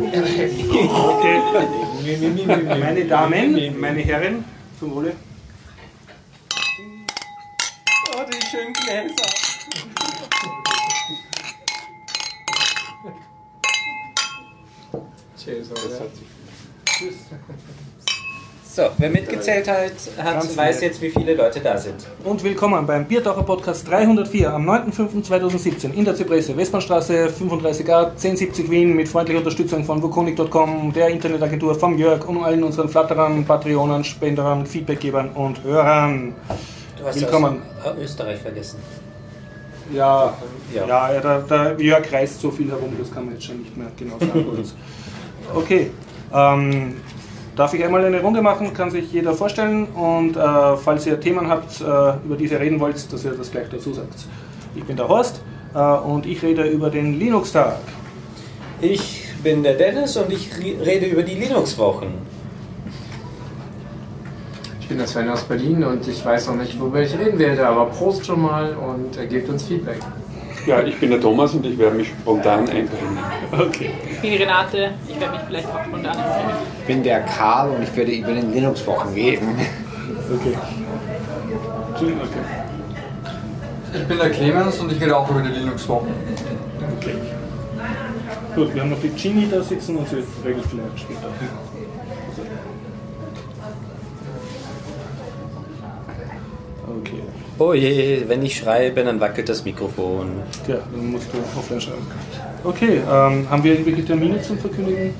Okay. Meine Damen, meine Herren, zum Wohle. Oh, die schönen Gläser. Cheers, So, wer mitgezählt hat, hat weiß jetzt, wie viele Leute da sind. Und willkommen beim Biertaucher Podcast 304 am 9.05.2017 in der Zypresse, Westbahnstraße 35a 1070 Wien mit freundlicher Unterstützung von Vokonik.com, der Internetagentur vom Jörg und allen unseren Flatterern, Patreonern, Spenderern, Feedbackgebern und Hörern. Du hast Willkommen. Äh, Österreich vergessen. Ja, Ja. ja. der, der Jörg reist so viel herum, das kann man jetzt schon nicht mehr genau sagen. okay, ähm, darf ich einmal eine Runde machen, kann sich jeder vorstellen und äh, falls ihr Themen habt, äh, über die ihr reden wollt, dass ihr das gleich dazu sagt. Ich bin der Horst äh, und ich rede über den Linux-Tag. Ich bin der Dennis und ich rede über die Linux-Wochen. Ich bin der Sven aus Berlin und ich weiß noch nicht, worüber ich reden werde, aber Prost schon mal und er gebt uns Feedback. Ja, ich bin der Thomas und ich werde mich spontan einbringen. Okay. Ich bin die Renate, ich werde mich vielleicht auch spontan empfehlen. Ich bin der Karl und ich werde über den Linux-Wochen reden. Okay. okay. Ich bin der Clemens und ich rede auch über die Linux-Wochen. Okay. Gut, wir haben noch die Genie da sitzen und sie regelt vielleicht später. Oh je, wenn ich schreibe, dann wackelt das Mikrofon. Ja, dann musst du offline schreiben. Okay, ähm, haben wir irgendwelche Termine zum Verkündigen?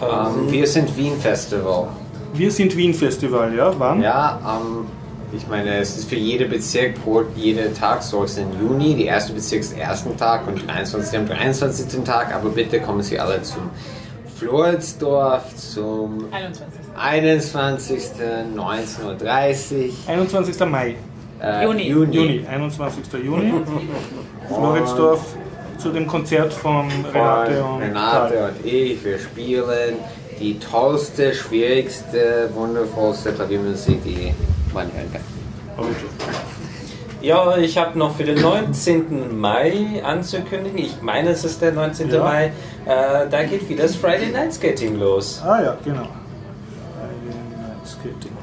Ähm, wir sind Wien Festival. Wir sind Wien Festival, ja? Wann? Ja, ähm, ich meine, es ist für jede Bezirk pro jeder Tag so. Es ist im Juni, der erste Bezirk ist der ersten Tag und 23. am 23. Tag. Aber bitte kommen Sie alle zum Floridsdorf zum 21. 21. 19.30 Uhr. 21. Mai. Äh, Juni. Juni, 21. Juni. Floridsdorf zu dem Konzert von Renate und Renate Karl. und ich, wir spielen die tollste, schwierigste, wundervollste Klaviermusik, die man hören kann. Ja, ich habe noch für den 19. Mai anzukündigen. Ich meine, es ist der 19. Ja. Mai. Äh, da geht wieder das Friday Night Skating los. Ah ja, genau. Friday Night Skating.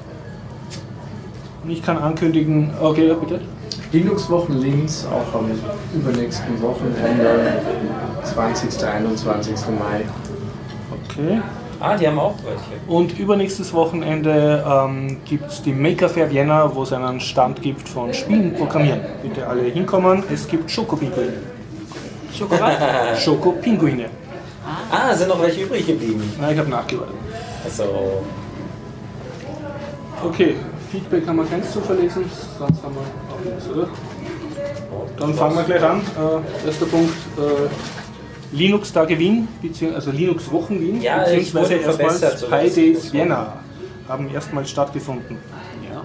Und ich kann ankündigen, okay, ja, bitte. Linux-Wochen Links auch am übernächsten Wochenende, 20. 21. Mai. Okay. Ah, die haben auch welche. Und übernächstes Wochenende ähm, gibt es die Maker Fair Vienna, wo es einen Stand gibt von Spielen programmieren. Bitte alle hinkommen. Es gibt Schokopinguine. Schokolade. Schokopinguine. Ah, sind noch welche übrig geblieben. Na, ich habe nachgewartet. Also, Okay, Feedback haben wir keins zu verlesen, sonst haben wir auch nichts, oder? Dann fangen wir gleich an. Äh, erster Punkt, äh, Linux-Tage Wien, also Linux-Wochen Wien, Ja, beziehungsweise erstmals Pi Days Vienna haben erstmals stattgefunden. Ja.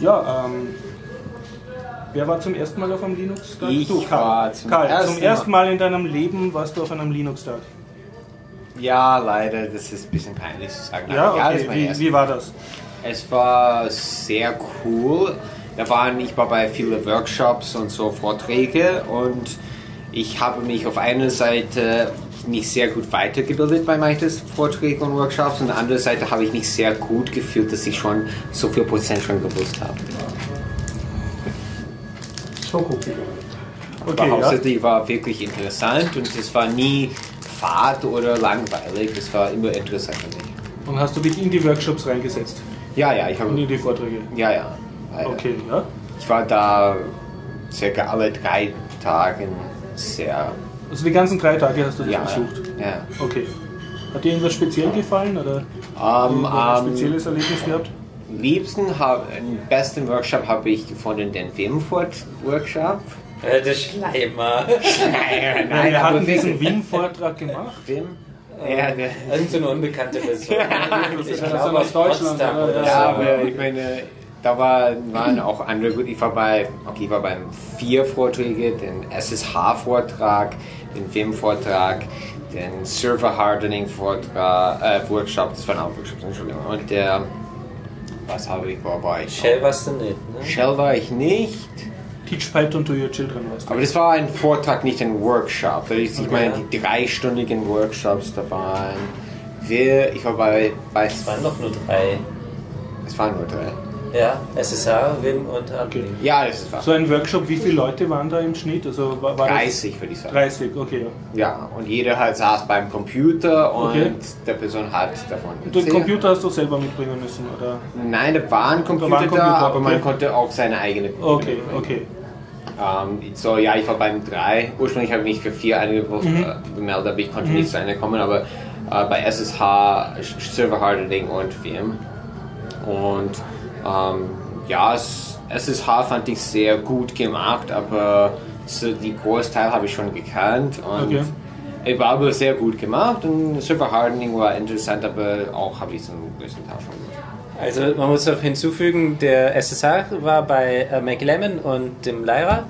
Ja, ähm, wer war zum ersten Mal auf einem Linux-Tag? Ich du, Karl. war zum Karl, ersten zum ersten Mal in deinem Leben warst du auf einem Linux-Tag. Ja, leider, das ist ein bisschen peinlich zu sagen. Ja, okay, wie, wie war das? Es war sehr cool. Da waren, ich war bei vielen Workshops und so Vorträge und ich habe mich auf einer Seite nicht sehr gut weitergebildet bei manchen Vorträgen und Workshops und auf der anderen Seite habe ich mich sehr gut gefühlt, dass ich schon so viel Prozent schon gewusst habe. Schokopinguine. Aber Okay, ja. hauptsächlich war wirklich interessant und es war nie fad oder langweilig, es war immer interessant für mich. Und hast du dich in die Workshops reingesetzt? Ja, ja, ich habe, in die Vorträge? ja, ja. leider. Okay, ja. Ich war da circa alle drei Tage sehr. Also die ganzen drei Tage hast du das Ja, besucht? ja. Okay. Hat dir irgendwas speziell gefallen oder Ähm, ein ähm, spezielles Erlebnis gehabt? Am liebsten, hab, den besten Workshop habe ich gefunden, den Wimfurt-Workshop. äh, der Schleimer. Nein, Ja, wir hatten diesen Wien-Vortrag gemacht. Wim? Ja, der, Irgend so eine unbekannte Person. Das ich ja glaube aus Deutschland, Potsdam oder? Ja, aber ich meine, da war, waren auch andere gut. Ich war bei, okay, ich war beim vier Vorträge, den SSH-Vortrag, den Vim-Vortrag, den Server Hardening Vortrag, äh, Workshop, das waren auch Workshops, Entschuldigung. Und der, was habe ich dabei? Shell warst du nicht, ne? Shell war ich nicht. Teach Python to Your Children warst. Aber das war ein Vortrag, nicht ein Workshop. Das ist, ich Okay. meine, die dreistündigen Workshops, da waren wir, ich war bei, bei Es waren doch nur drei. es waren nur drei. Ja, SSH, Wim und Admin. Ja, das war So ein Workshop, wie viele Leute waren da im Schnitt? Also war, war das 30, würde ich sagen. 30, okay. Ja. Ja, und jeder halt saß beim Computer und Okay. der Person hat davon Und den. Computer hast du selber mitbringen müssen, oder? Nein, da war ein Computer Da war ein da, Computer, aber man okay. konnte auch seine eigene Okay, okay. Ähm, so, ja, ich war beim 3. Ursprünglich habe ich mich für 4 Mhm. angemeldet, aber ich konnte nicht zu Ende kommen. Aber äh, bei SSH, Server Hardening und VM. Und ähm, ja, es, SSH fand ich sehr gut gemacht, aber so die Großteil habe ich schon gekannt. Und Okay. es war aber sehr gut gemacht und Server Hardening war interessant, aber auch habe ich so einen größten Teil schon gemacht. Also man muss noch hinzufügen, der SSH war bei äh, McLemmon und dem Lyra.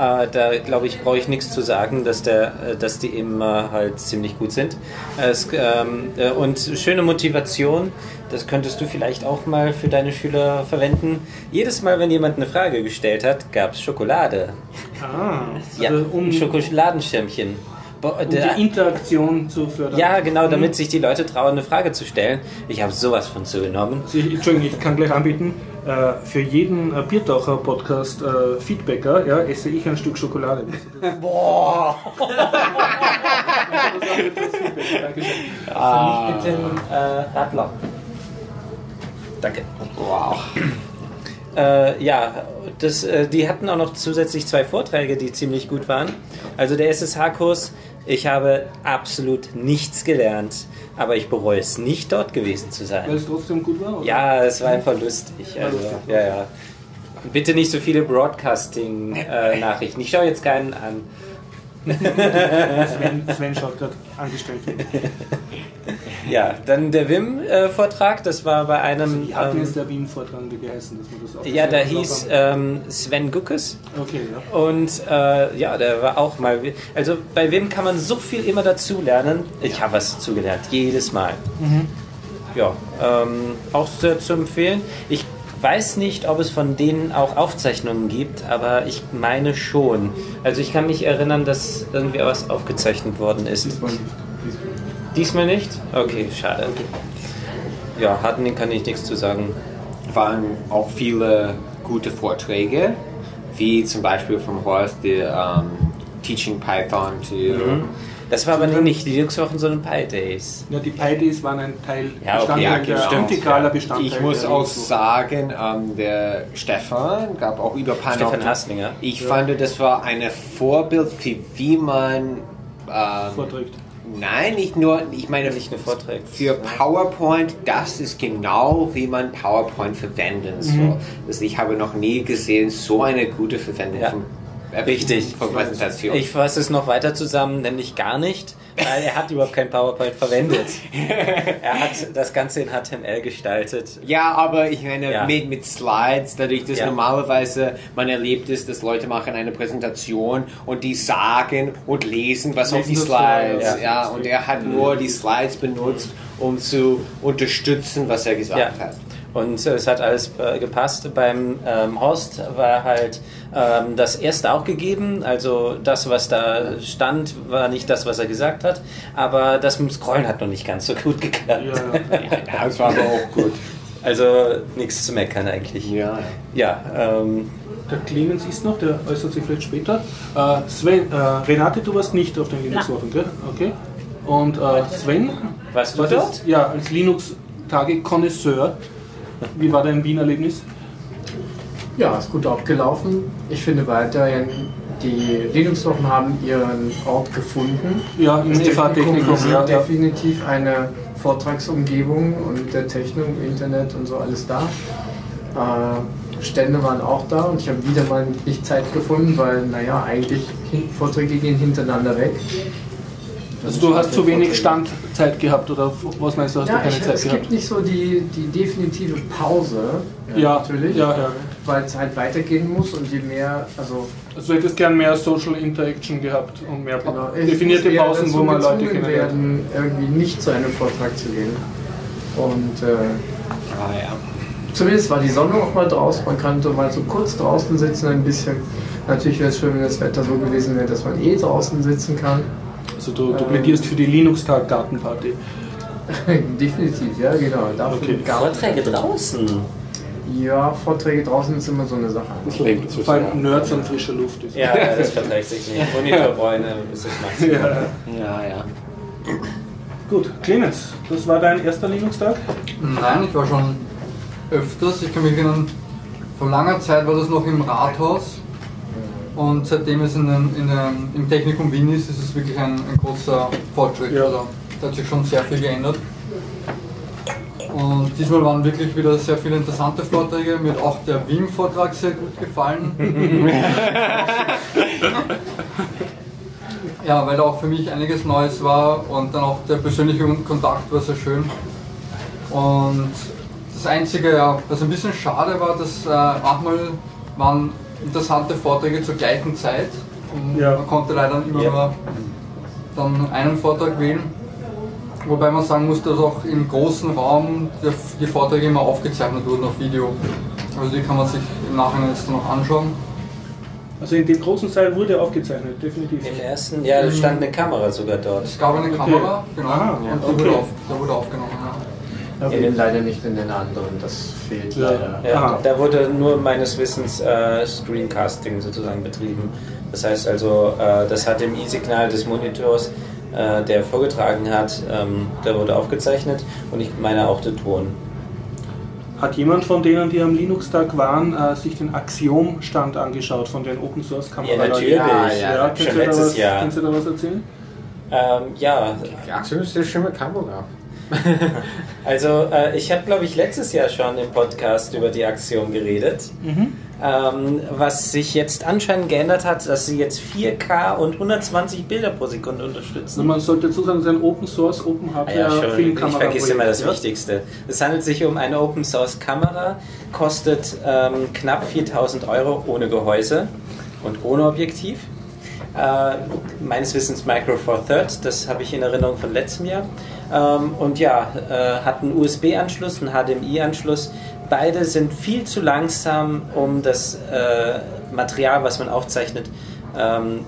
Äh, da glaube ich, brauche ich nichts zu sagen, dass, der, äh, dass die immer halt ziemlich gut sind. Es, ähm, äh, und schöne Motivation, das könntest du vielleicht auch mal für deine Schüler verwenden. Jedes Mal, wenn jemand eine Frage gestellt hat, gab es Schokolade. Ah, Ja, also um, um Schokoladenschirmchen. Bo- der- die Interaktion zu fördern. ja, genau, Mhm. damit sich die Leute trauen, eine Frage zu stellen. Ich habe sowas von zugenommen. Ich, Entschuldigung, ich kann gleich anbieten, äh, für jeden äh, Biertaucher-Podcast äh, Feedbacker ja, esse ich ein Stück Schokolade. Boah! Ah. Mit dem äh, Radler. Danke. Wow. Äh, ja, das, äh, die hatten auch noch zusätzlich zwei Vorträge, die ziemlich gut waren. Also der SSH-Kurs, ich habe absolut nichts gelernt, aber ich bereue es nicht, dort gewesen zu Weil sein. es trotzdem gut war? Oder? Ja, es war einfach lustig. Also, ja, ja. Bitte nicht so viele Broadcasting-Nachrichten. ich schaue jetzt keinen an. Sven, Sven schaut gerade angestellt. Ja, dann der Wim-Vortrag, das war bei einem. Wie hat denn Ähm, jetzt der Wien-Vortragende geheißen, dass man das auch ja, der selber hieß ähm, Sven Guckes. Okay, ja. Und äh, ja, der war auch mal. Also bei wem kann man so viel immer dazu lernen? Ich habe was dazugelernt, jedes Mal. Ja, ähm, auch sehr zu empfehlen. Ich weiß nicht, ob es von denen auch Aufzeichnungen gibt, aber ich meine schon. Also ich kann mich erinnern, dass irgendwie was aufgezeichnet worden ist. Diesmal nicht. Okay, schade. Ja, Hardening kann ich nichts zu sagen. waren auch viele gute Vorträge, wie zum Beispiel von Horst, die ähm, Teaching Python to Das war aber nicht die Linux-Wochen, sondern Pi-Days. Ja, die PyDs waren ein Teil, Ja, okay, ja, der stimmt, integraler ja. Bestandteil. Ich muss auch sagen, ähm, der Stefan gab auch über Pan Stefan Haslinger. Ich fand, das war ein Vorbild für wie man ähm, vorträgt. Nein, nicht nur, ich meine Nicht nur Vorträge. Für PowerPoint, das ist genau wie man PowerPoint verwenden Mhm. soll. Also ich habe noch nie gesehen, so eine gute Verwendung Ja. von, Richtig. von Präsentation. Ich fasse es noch weiter zusammen, nämlich gar nicht, weil er hat überhaupt kein PowerPoint verwendet. er hat das Ganze in HTML gestaltet. ja, aber ich meine, Ja. mit, mit Slides, dadurch, dass Ja. normalerweise man erlebt ist, dass Leute machen eine Präsentation und die sagen und lesen, was auf die Slides, ja. ja. und er hat nur die Slides benutzt, um zu unterstützen, was er gesagt Ja. hat. Und äh, es hat alles äh, gepasst. Beim ähm, Host war halt ähm, das erste auch gegeben. Also das, was da stand, war nicht das, was er gesagt hat. Aber das mit dem Scrollen hat noch nicht ganz so gut geklappt. Ja, ja. Ja, das war aber auch gut. Also nichts zu meckern eigentlich. Ja. Ja, ähm, Der Clemens ist noch, der äußert sich vielleicht später. Äh, Sven, äh, Renate, du warst nicht auf den Linux-Wochen, gell? Okay. Und äh, Sven, warst du was dort? ist, ja, als Linux-Tage-Konnoisseur, wie war dein Wien-Erlebnis? Ja, ist gut abgelaufen. Ich finde weiterhin, die Linux-Wochen haben ihren Ort gefunden. Ja, im ist ja, definitiv eine Vortragsumgebung und der Technik, Internet und so alles da. Äh, Stände waren auch da und ich habe wieder mal nicht Zeit gefunden, weil, naja, eigentlich Vorträge gehen hintereinander weg. Also du hast zu wenig Standzeit gehabt oder was meinst du, hast Ja, du keine ich, Zeit es gehabt? gibt nicht so die, die definitive Pause, Ja, natürlich, ja, ja. weil es halt weitergehen muss und je mehr, also Also du hättest gern mehr Social Interaction gehabt und mehr Genau. Definierte Pausen, wo man Leute kennenlernt. werden, irgendwie nicht zu einem Vortrag zu gehen. Und äh, Ah, ja. zumindest war die Sonne auch mal draußen. Man konnte mal so kurz draußen sitzen ein bisschen. Natürlich wäre es schön, wenn das Wetter so gewesen wäre, dass man eh draußen sitzen kann. Also du, du plädierst für die Linux-Tag Gartenparty. Definitiv, ja genau. Dafür Okay. Garten- Vorträge draußen. Ja, Vorträge draußen ist immer so eine Sache. Das lebt zu Vor allem Nerds an frischer Luft ist. Ja, das verträgt sich nicht. Monitorbräune ist das Maximum. Ja. Ja, ja. Gut, Clemens, das war dein erster Linux-Tag? Nein, ich war schon öfters. Ich kann mich erinnern, vor langer Zeit war das noch im Rathaus. Und seitdem es in den, in den, im Technikum Wien ist, ist es wirklich ein, ein großer Fortschritt. Ja. Also, da hat sich schon sehr viel geändert. Und diesmal waren wirklich wieder sehr viele interessante Vorträge. Mir hat auch der Wien-Vortrag sehr gut gefallen. ja, weil auch für mich einiges Neues war und dann auch der persönliche Kontakt war sehr schön. Und das Einzige, ja, was ein bisschen schade war, dass äh, manchmal waren interessante Vorträge zur gleichen Zeit. Und Ja. Man konnte leider immer Ja. nur dann einen Vortrag wählen. Wobei man sagen muss, dass auch im großen Raum die, Vorträge immer aufgezeichnet wurden auf Video. Also die kann man sich im Nachhinein jetzt noch anschauen. Also in dem großen Saal wurde aufgezeichnet, definitiv. Im ersten, ja, da stand eine Kamera sogar dort. Es gab eine Kamera, genau, Ah, und ja, die, okay. wurde auf, die wurde aufgenommen. Aber eben leider nicht in den anderen, das fehlt Ja. leider. Ja, da wurde nur meines Wissens äh, Screencasting sozusagen betrieben. Das heißt also, äh, das HDMI-Signal des Monitors, äh, der vorgetragen hat, ähm, der wurde aufgezeichnet und ich meine auch der Ton. Hat jemand von denen, die am Linux-Tag waren, äh, sich den Axiom-Stand angeschaut von den Open Source Kameras? Ja, natürlich. Ja, Ja, ja. kannst, Schon du da letztes was, Jahr. kannst du da was erzählen? Ähm, ja, Aktion ist eine schöne Kamera. also äh, ich habe glaube ich letztes Jahr schon im Podcast über die Aktion geredet. Ähm, was sich jetzt anscheinend geändert hat, dass sie jetzt 4K und 120 Bilder pro Sekunde unterstützen. man sollte dazu sagen, es ist ein Open Source, Open Ah Hardware ja, schon. Ich Filmkamera. vergesse immer das ja? Wichtigste. Es handelt sich um eine Open Source Kamera, kostet ähm, knapp 4000 Euro ohne Gehäuse und ohne Objektiv. Äh, meines Wissens Micro Four Third, das habe ich in Erinnerung von letztem Jahr. Ähm, und ja, äh, hat einen USB-Anschluss, einen HDMI-Anschluss. Beide sind viel zu langsam, um das äh, Material, was man aufzeichnet, ähm,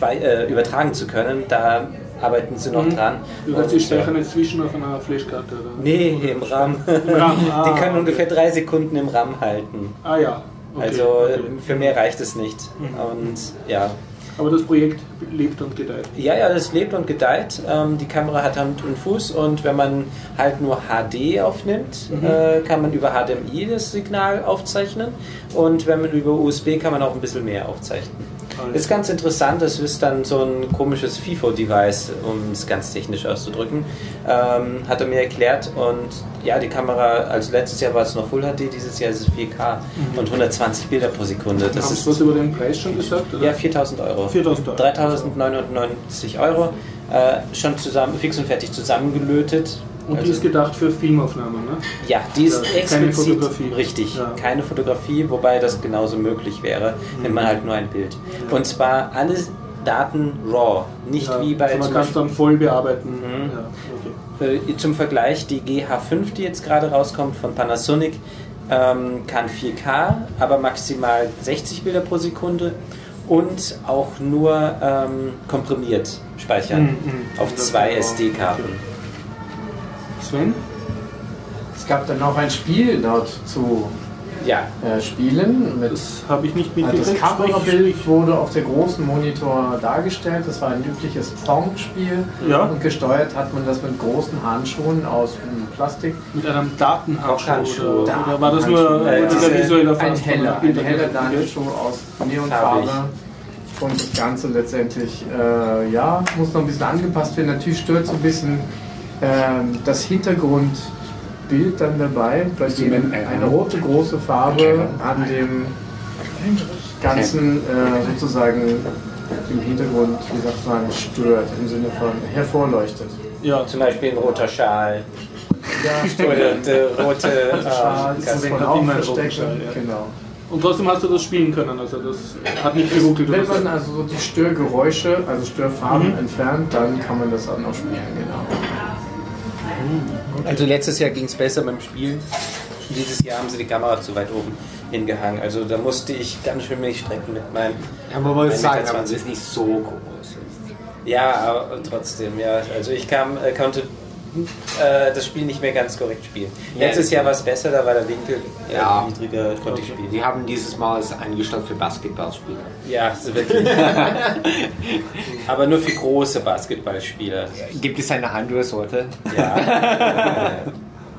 äh, übertragen zu können. Da arbeiten sie noch Mhm. dran. Du hast die Und, ja. speichern jetzt zwischen auf einer Flashkarte, oder? Nee, im RAM. RAM, ah, Die können okay. ungefähr drei Sekunden im RAM halten. Ah ja. Okay, Also okay. für mehr reicht es nicht. Mhm. Und ja. Aber das Projekt lebt und gedeiht. Ja, ja, das lebt und gedeiht. Ähm, die Kamera hat Hand und Fuß und wenn man halt nur HD aufnimmt, Mhm. äh, kann man über HDMI das Signal aufzeichnen und wenn man über USB kann man auch ein bisschen mehr aufzeichnen. Ist ganz interessant, das ist dann so ein komisches FIFO-Device, um es ganz technisch auszudrücken. Ähm, hat er mir erklärt und ja, die Kamera, also letztes Jahr war es noch Full HD, dieses Jahr ist es 4K und 120 Bilder pro Sekunde. Das ist Sie was über den Preis schon gesagt? Oder? ja 4000 Euro. 4000 Euro. 3999 Euro. Äh, schon zusammen, fix und fertig zusammengelötet. Und die Also- ist gedacht für Filmaufnahmen, ne? ja, die ist Ja, keine explizit Fotografie. richtig. Ja. Keine Fotografie, wobei das genauso möglich wäre, wenn man halt nur ein Bild. Und zwar alle Daten raw, nicht ja. wie bei also man kann es dann voll bearbeiten. Mhm. Ja, okay. äh, zum Vergleich die GH5, die jetzt gerade rauskommt von Panasonic, ähm, kann 4K, aber maximal 60 Bilder pro Sekunde und auch nur ähm, komprimiert speichern Mhm, mhm. auf zwei SD-Karten. Sven? Es gab dann noch ein Spiel dort zu Ja, äh, spielen. Mit, Das habe ich nicht also mitgekriegt. das Kamerabild wurde auf der großen Monitor dargestellt. Das war ein übliches Pong-Spiel. Ja. Und gesteuert hat man das mit großen Handschuhen aus Plastik. Mit einem Datenhandschuh. Handschuh. Oder, oder war das nur äh, visuelle Ein Fass von heller, ein heller Handschuh aus Neonfarbe. Und das Ganze letztendlich, äh, ja, muss noch ein bisschen angepasst werden. Natürlich stört so ein bisschen das Hintergrundbild dann dabei, bei dem eine rote große Farbe an dem Ganzen äh, sozusagen im Hintergrund, wie sagt man, stört, im Sinne von hervorleuchtet. Ja, zum Beispiel ein roter Schal Ja, oder der rote Schal ähm, ist von auch. Genau. und trotzdem hast du das spielen können. Also das hat nicht geruckelt. Wenn oder man also so die Störgeräusche, also Störfarben Mhm. entfernt, dann kann man das auch noch spielen, genau. Also letztes Jahr ging es besser beim Spielen. dieses Jahr haben sie die Kamera zu weit oben hingehangen. Also da musste ich ganz schön mich strecken mit meinem. Ja, man muss 1,20 sagen, aber es ist nicht so groß. Ja, aber trotzdem, ja. Also ich kam, äh, konnte äh, das Spiel nicht mehr ganz korrekt spielen. Ja, Letztes Jahr war es besser, da war der Winkel äh, Ja. niedriger, konnte ich spielen. Die haben dieses Mal es eingestellt für Basketballspieler. Ja, so wirklich. aber nur für große Basketballspieler. Gibt es eine andere Sorte? Ja.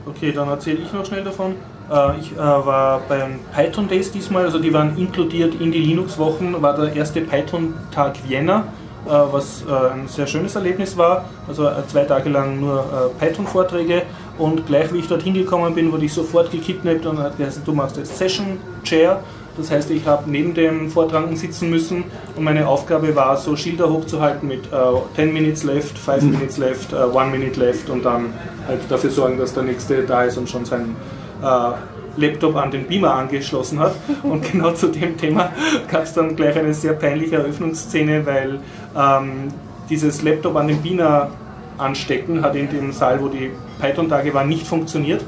Okay, dann erzähle ich noch schnell davon. Äh, Ich äh, war beim Python Days diesmal, also die waren inkludiert in die Linux-Wochen, war der erste Python-Tag Vienna, was äh, ein sehr schönes Erlebnis war. Also äh, zwei Tage lang nur äh, Python-Vorträge und gleich wie ich dort hingekommen bin, wurde ich sofort gekidnappt und hat gesagt, du machst jetzt Session Chair. Das heißt, ich habe neben dem Vortragenden sitzen müssen und meine Aufgabe war, so Schilder hochzuhalten mit äh, 10 Minutes left, 5 Minutes left, 1 Minute left und dann halt dafür sorgen, dass der nächste da ist und schon seinen äh, Laptop an den Beamer angeschlossen hat. Und genau zu dem Thema gab es dann gleich eine sehr peinliche Eröffnungsszene, weil ähm, dieses Laptop an den Beamer anstecken hat in dem Saal, wo die Python-Tage waren, nicht funktioniert.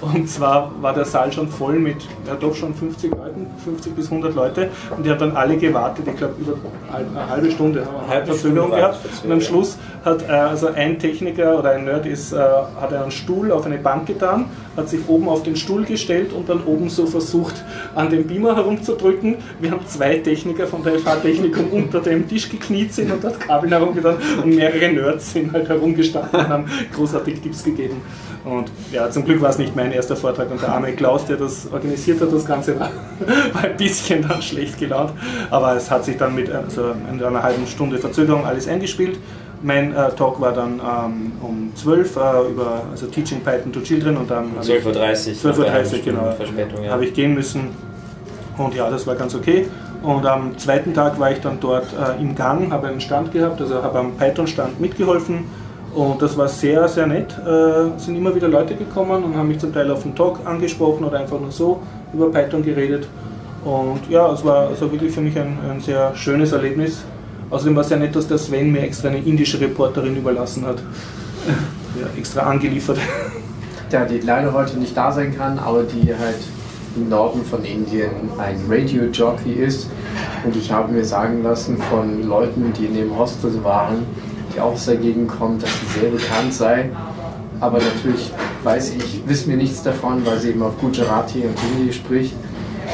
Und zwar war der Saal schon voll mit, ja doch schon 50 Leuten, 50 bis 100 Leute. Und die haben dann alle gewartet, ich glaube über eine halbe Stunde eine Halbe Verzögerung gehabt. Und am. Schluss hat äh, also ein Techniker oder ein Nerd ist, äh, hat einen Stuhl auf eine Bank getan, hat sich oben auf den Stuhl gestellt und dann oben so versucht, an dem Beamer herumzudrücken. Wir haben zwei Techniker von der FH-Technikum unter dem Tisch gekniet sind und dort Kabel herumgetan und mehrere Nerds sind halt herumgestanden und haben großartig Tipps gegeben. Und ja, zum Glück war es nicht mein erster Vortrag und der arme Klaus, der das organisiert hat, das Ganze war, war ein bisschen dann schlecht gelaunt. Aber es hat sich dann mit also in einer halben Stunde Verzögerung alles eingespielt. Mein äh, Talk war dann ähm, um 12 äh, über also Teaching Python to Children und dann ich- 12.30 Uhr. 12.30 Uhr, genau. Verspätung, ja. habe ich gehen müssen. Und ja, das war ganz okay. Und am zweiten Tag war ich dann dort äh, im Gang, habe einen Stand gehabt, also habe am Python-Stand mitgeholfen. Und das war sehr, sehr nett. Äh, es sind immer wieder Leute gekommen und haben mich zum Teil auf den Talk angesprochen oder einfach nur so über Python geredet. Und ja, es war also wirklich für mich ein, ein sehr schönes Erlebnis. Außerdem war es sehr nett, dass der Sven mir extra eine indische Reporterin überlassen hat. Ja, extra angeliefert. Ja, die leider heute nicht da sein kann, aber die halt im Norden von Indien ein Radio-Jockey ist. Und ich habe mir sagen lassen von Leuten, die in dem Hostel waren, die auch Gegend kommen, dass sie sehr bekannt sei. Aber natürlich weiß ich, wissen wir nichts davon, weil sie eben auf Gujarati und Hindi spricht.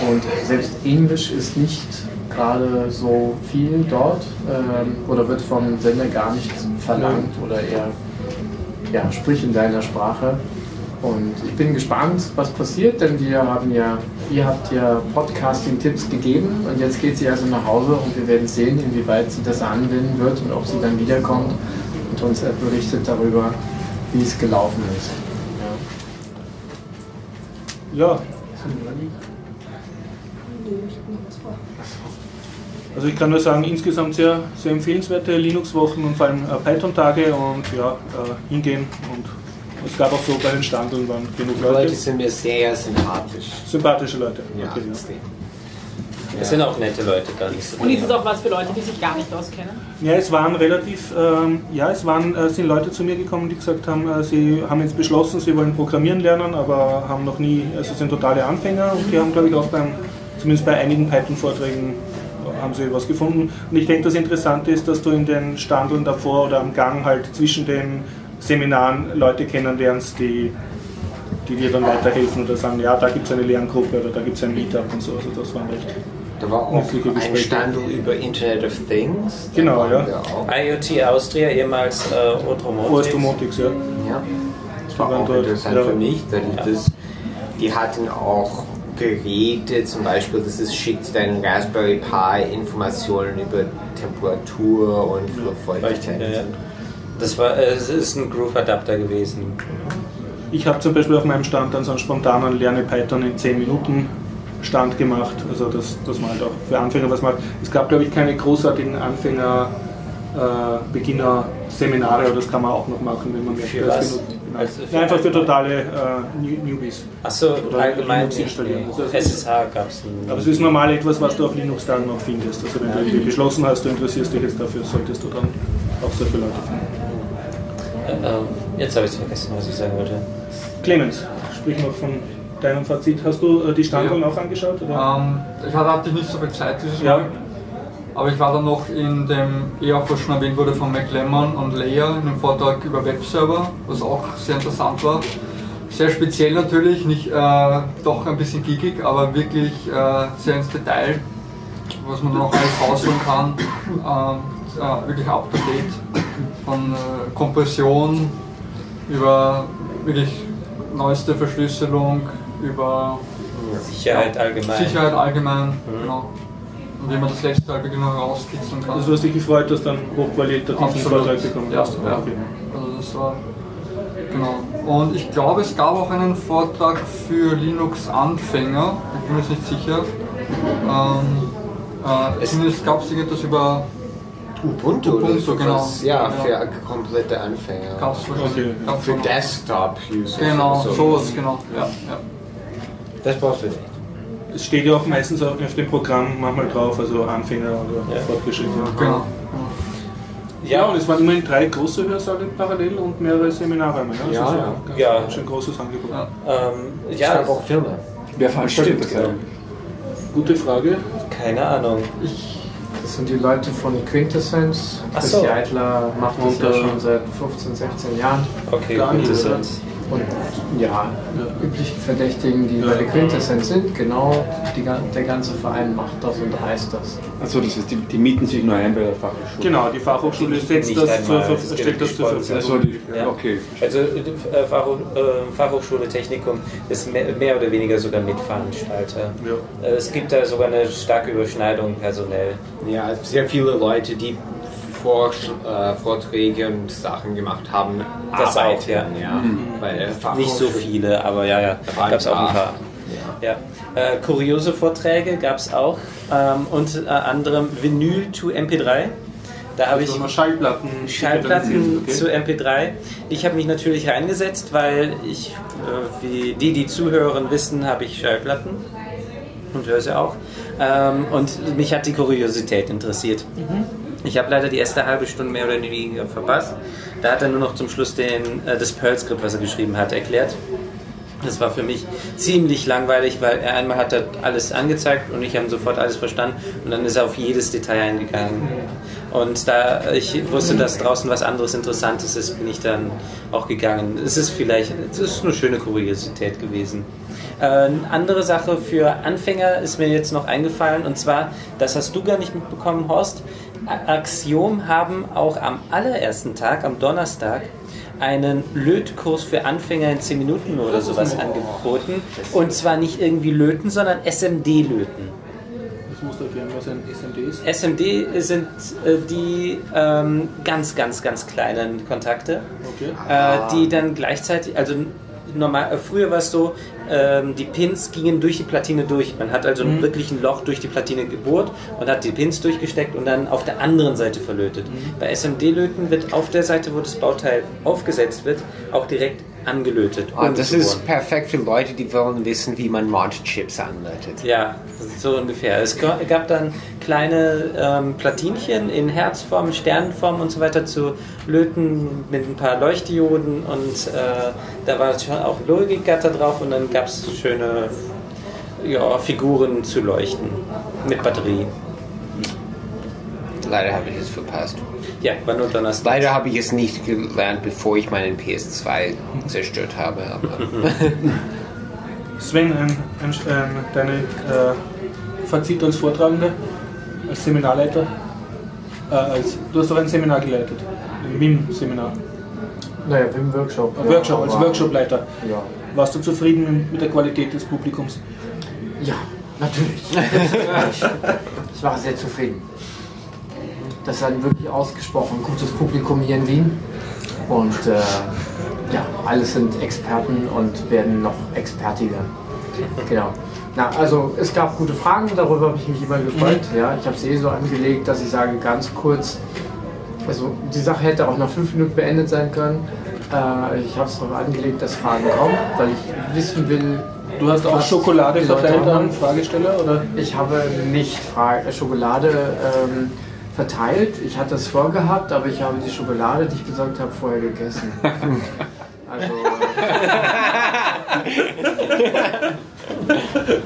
Und selbst Englisch ist nicht gerade so viel dort ähm, oder wird vom Sender gar nicht verlangt oder eher ja, sprich in deiner Sprache. Und ich bin gespannt, was passiert, denn wir haben ja, ihr habt ja Podcasting-Tipps gegeben und jetzt geht sie also nach Hause und wir werden sehen, inwieweit sie das anwenden wird und ob sie dann wiederkommt und uns berichtet darüber, wie es gelaufen ist. Ja, Also ich kann nur sagen, insgesamt sehr, sehr empfehlenswerte Linux-Wochen und vor allem äh, Python-Tage und ja, äh, hingehen und es gab auch so bei den Standeln waren genug Die Leute. Leute sind mir sehr sympathisch. Sympathische Leute. Ja, Okay, extrem. Es sind auch nette Leute da. Und ist es auch was für Leute, die sich gar nicht auskennen? ja. ja, es waren relativ, ähm, ja, es waren, äh, sind Leute zu mir gekommen, die gesagt haben, äh, sie haben jetzt beschlossen, sie wollen Programmieren lernen, aber haben noch nie, also sind totale Anfänger und die haben, glaube ich, auch beim, zumindest bei einigen Python-Vorträgen haben sie was gefunden. Und ich denke, das Interessante ist, dass du in den Standeln davor oder am Gang halt zwischen den Seminaren Leute kennenlernst, die, die dir dann weiterhelfen oder sagen, ja, da gibt es eine Lerngruppe oder da gibt es ein Meetup und so. Also das war recht. Da war auch ein Gespräche. Stand über Internet of Things. Da Genau, ja. IoT Austria, ehemals äh, Otromotics. Ostomotics, ja. Ja, das war auch dort, interessant ja. für mich, denn das, die hatten auch Geräte, zum Beispiel, das ist, schickt deinen Raspberry Pi Informationen über Temperatur und Luftfeuchtigkeit. Ja, ja. Das war, äh, es ist ein Groove-Adapter gewesen. Ich habe zum Beispiel auf meinem Stand dann so einen spontanen Lerne Python in 10 Minuten Stand gemacht, also dass, dass man halt auch für Anfänger was macht. Es gab glaube ich keine großartigen Anfänger, äh, Beginner Seminare, aber das kann man auch noch machen, wenn man Für das was? Genau. Also ja, einfach für totale äh, New- Newbies. Achso, allgemein Linux installieren. Also es ist- SSH gab es Aber es ist normal etwas, was du auf Linux-Tagen noch findest. Also wenn du irgendwie beschlossen hast, du interessierst dich jetzt dafür, solltest du dann auch solche Leute finden. Äh, äh, jetzt habe ich es vergessen, was ich sagen wollte. Clemens, sprich noch von deinem Fazit. Hast du äh, die Standung Ja. auch angeschaut? Oder? Ähm, ich hatte, hatte nicht so viel Zeit dieses Ja. Mal. Aber ich war dann noch in dem, eher auch was schon erwähnt wurde, von McLemmon und Leia in dem Vortrag über Webserver, was auch sehr interessant war. Sehr speziell natürlich, nicht äh, doch ein bisschen geekig, aber wirklich äh, sehr ins Detail, was man noch alles rausholen kann. Ähm, äh, wirklich up to date. Von Kompression über wirklich neueste Verschlüsselung, über Sicherheit allgemein. Sicherheit allgemein, genau. Und wie man das letzte wirklich noch rauskitzeln kann. Also du hast dich gefreut, dass einen hochqualitativen. Vortrag bekommen Ja, hast. ja. Okay. Also das war genau. Und ich glaube, es gab auch einen Vortrag für Linux-Anfänger. Ich bin mir jetzt nicht sicher. Ähm, äh, zumindest gab es irgendetwas über Ubuntu, Ubuntu, oder genau. Ja, Ja. für komplette Anfänger. gab's Okay. gab's Für. Desktop-User. Genau, so. sowas, genau. Ja, ja. Das brauchst du nicht. Es steht ja auch meistens auf auf dem Programm manchmal drauf, also Anfänger oder Ja. Fortgeschrittene. Genau. Ja, und es waren immerhin drei große Hörsäle parallel und mehrere Seminarräume. Ne? Also Ja, so ja. ein ganz Ja. schön großes Angebot. Ja. Ähm, Es ja, gab auch Filme. Wer veranstaltet das ja. Gute Frage. keine Ahnung. Das sind die Leute von Quintessence. Ach Chris so. Eidler macht das ja äh, schon seit 15, 16 Jahren. Okay, nicht, interessant. Und ja, üblichen Verdächtigen, die bei der Quintessence sind, genau, die, der ganze Verein macht das und heißt das. Also das heißt, die, die mieten sich nur ein bei der Fachhochschule. Genau, die Fachhochschule setzt Nicht das zur, stellt das zur. Also Verfügung. die, Ja. okay. Also äh, Fachhoch, äh, Fachhochschule Technikum ist mehr, oder weniger sogar Mitveranstalter. Ja. Äh, es gibt da sogar eine starke Überschneidung personell. Ja, sehr viele Leute, die Vorträge und Sachen gemacht haben, Das arbeiten, auch, ja. ja. Bei der Nicht so viele, aber ja, ja, waren gab es auch ein paar. Ja. Äh, kuriose Vorträge gab es auch, ähm, unter anderem Vinyl to MP3. Da habe ich Also mal Schallplatten. Schallplatten okay. zu MP3. Ich habe mich natürlich reingesetzt, weil ich, äh, wie die, die zuhören, wissen, habe ich Schallplatten und höre sie auch. Ähm, und mich hat die Kuriosität interessiert. Ich habe leider die erste halbe Stunde mehr oder weniger verpasst. Da hat er nur noch zum Schluss den, äh, das Perl-Skript, was er geschrieben hat, erklärt. Das war für mich ziemlich langweilig, weil er einmal hat er alles angezeigt und ich habe sofort alles verstanden und dann ist er auf jedes Detail eingegangen. Und da ich wusste, dass draußen was anderes Interessantes ist, bin ich dann auch gegangen. Es ist vielleicht, es ist eine schöne Kuriosität gewesen. Äh, eine andere Sache für Anfänger ist mir jetzt noch eingefallen und zwar, das hast du gar nicht mitbekommen, Horst. Axiom haben auch am allerersten Tag, am Donnerstag, einen Lötkurs für Anfänger in 10 Minuten oder sowas angeboten. Und zwar nicht irgendwie löten, sondern SMD-Löten. Das musst du erklären, was ein SMD ist. SMD sind äh, die ähm, ganz, ganz, ganz kleinen Kontakte, Okay. äh, die dann gleichzeitig, also normal, äh, früher war es so, ähm, die Pins gingen durch die Platine durch. Man hat also wirklich ein Loch durch die Platine gebohrt und hat die Pins durchgesteckt und dann auf der anderen Seite verlötet. Bei SMD-Löten wird auf der Seite, wo das Bauteil aufgesetzt wird, auch direkt angelötet. Ohne das ist perfekt für Leute, die wollen wissen, wie man Mod-Chips anleitet. Ja, so ungefähr. Es ga- gab dann kleine ähm, Platinchen in Herzform, Sternenform und so weiter zu löten mit ein paar Leuchtdioden und äh, da war schon auch Logikgatter drauf und dann gab es schöne ja, Figuren zu leuchten mit Batterie. Leider habe ich es verpasst. Ja, war nur Donnerstag. Leider habe ich es nicht gelernt, bevor ich meinen PS2 zerstört habe. Aber Sven, ein, ein, ein, deine äh, Fazit als Vortragender, als Seminarleiter. Äh, als, du hast doch ein Seminar geleitet, ein WIM-Seminar. Naja, im Workshop. Ein Workshop, als Workshopleiter. Ja. Warst du zufrieden mit der Qualität des Publikums? Ja, natürlich. ich war sehr zufrieden. Das ist ein wirklich ausgesprochen gutes Publikum hier in Wien. Und äh, ja, alles sind Experten und werden noch expertiger. Genau. Na, also es gab gute Fragen, darüber habe ich mich immer gefreut. Ja, ich habe es eh so angelegt, dass ich sage ganz kurz, also die Sache hätte auch nach fünf Minuten beendet sein können. Äh, ich habe es darauf angelegt, dass Fragen kommen, weil ich wissen will, Du hast auch Schokolade verteilt an Fragesteller? Oder? Ich habe nicht Fra Schokolade ähm, verteilt. Ich hatte es vorgehabt, aber ich habe die Schokolade, die ich besorgt habe, vorher gegessen. Also,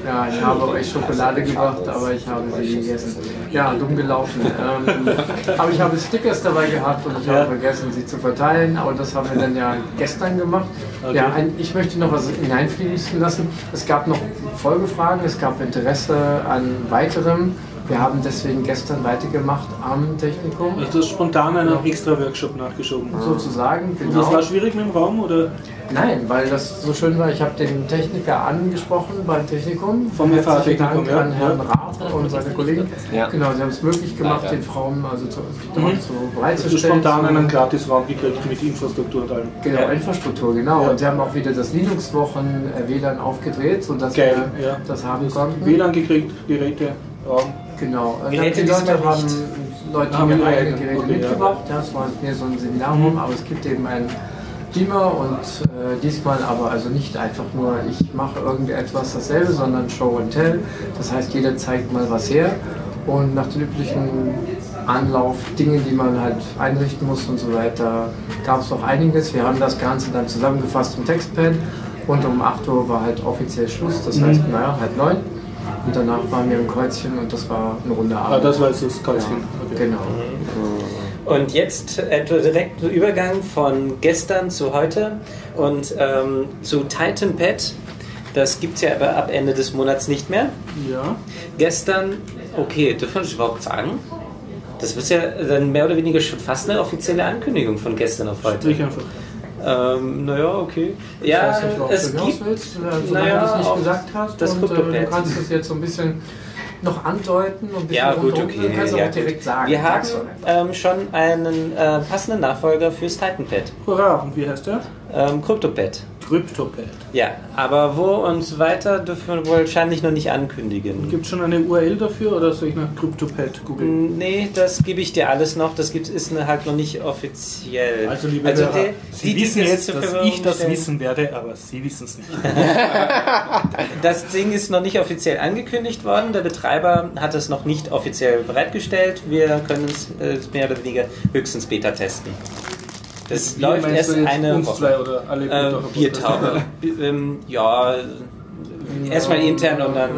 Ja, ich habe euch Schokolade gebracht, aber ich habe sie gegessen. Ja, dumm gelaufen. Ähm, aber ich habe Stickers dabei gehabt und ich habe vergessen, sie zu verteilen. Aber das haben wir dann ja gestern gemacht. Ja, ein, ich möchte noch was hineinfließen lassen. Es gab noch Folgefragen, es gab Interesse an weiterem. Wir haben deswegen gestern weitergemacht am Technikum, Also du hast spontan einen extra Workshop nachgeschoben. sozusagen. Und das war Genau. schwierig mit dem Raum oder Nein, weil das so schön war. Ich habe den Techniker angesprochen beim Technikum. Vom FH-Technikum, ja. an Herrn Ja. Rath und seine Kollegen. Ja. Genau, sie haben es möglich gemacht, den Frauen also zu, Mhm. du bereitzustellen. spontan zu- einen Gratisraum gekriegt mit Infrastruktur und allem? Genau, Ja. Infrastruktur, genau. Ja. Und sie haben auch wieder das Linux-Wochen äh, WLAN aufgedreht, sodass Geil, wir ja. das haben konnten. WLAN gekriegt, Geräte, Raum. Genau. Geräte die Leute haben. Leute Haben ihre eigenen Geräte okay, mitgebracht. Ja, es war mehr so ein Seminarraum, aber es gibt eben einen Beamer und äh, diesmal aber also nicht einfach nur, ich mache irgendetwas dasselbe, sondern Show and Tell. Das heißt, jeder zeigt mal was her und nach den üblichen Anlauf, Dinge, die man halt einrichten muss und so weiter, gab es noch einiges. Wir haben das Ganze dann zusammengefasst im Textpad und um 8 Uhr war halt offiziell Schluss, das heißt, naja, halb neun. Und danach waren wir im Kreuzchen und das war eine runde Ah, Abend. das war jetzt das Kreuzchen. Okay. Genau. Und jetzt äh, direkt Übergang von gestern zu heute und ähm, zu Titan Pad. Das gibt es ja aber ab Ende des Monats nicht mehr. Ja. Gestern, okay, dürfen wir das überhaupt sagen? Das ist ja dann mehr oder weniger schon fast eine offizielle Ankündigung von gestern auf heute. Sprich einfach. Ähm, naja, okay. Ich Ja, weiß nicht, ob es du hinaus gibt. willst, äh, solange naja, du es nicht gesagt hast. das und, äh, du kannst es jetzt so ein bisschen noch andeuten und ein bisschen Ja, gut, okay. Du kannst ja, auch direkt sagen. Wir haben ähm, schon einen äh, passenden Nachfolger fürs Titan Pad. Hurra, und wie heißt der? Ähm, CryptoPad. Cryptopad. Ja, aber wo und weiter dürfen wir wahrscheinlich noch nicht ankündigen. Gibt es schon eine URL dafür oder soll ich nach Cryptopad googeln? Nee, das gebe ich dir alles noch. Das gibt, ist halt noch nicht offiziell. Also, liebe also Hörer, die, Sie die, wissen die jetzt, dass ich das stellen. wissen werde, aber Sie wissen es nicht. Das Ding ist noch nicht offiziell angekündigt worden. Der Betreiber hat es noch nicht offiziell bereitgestellt. Wir können es äh, mehr oder weniger höchstens Beta testen. Das Wir läuft erst du jetzt eine uns Woche. zwei oder alle Äh, Biertaucher- Biertaucher. B- ähm, ja, erstmal intern und dann.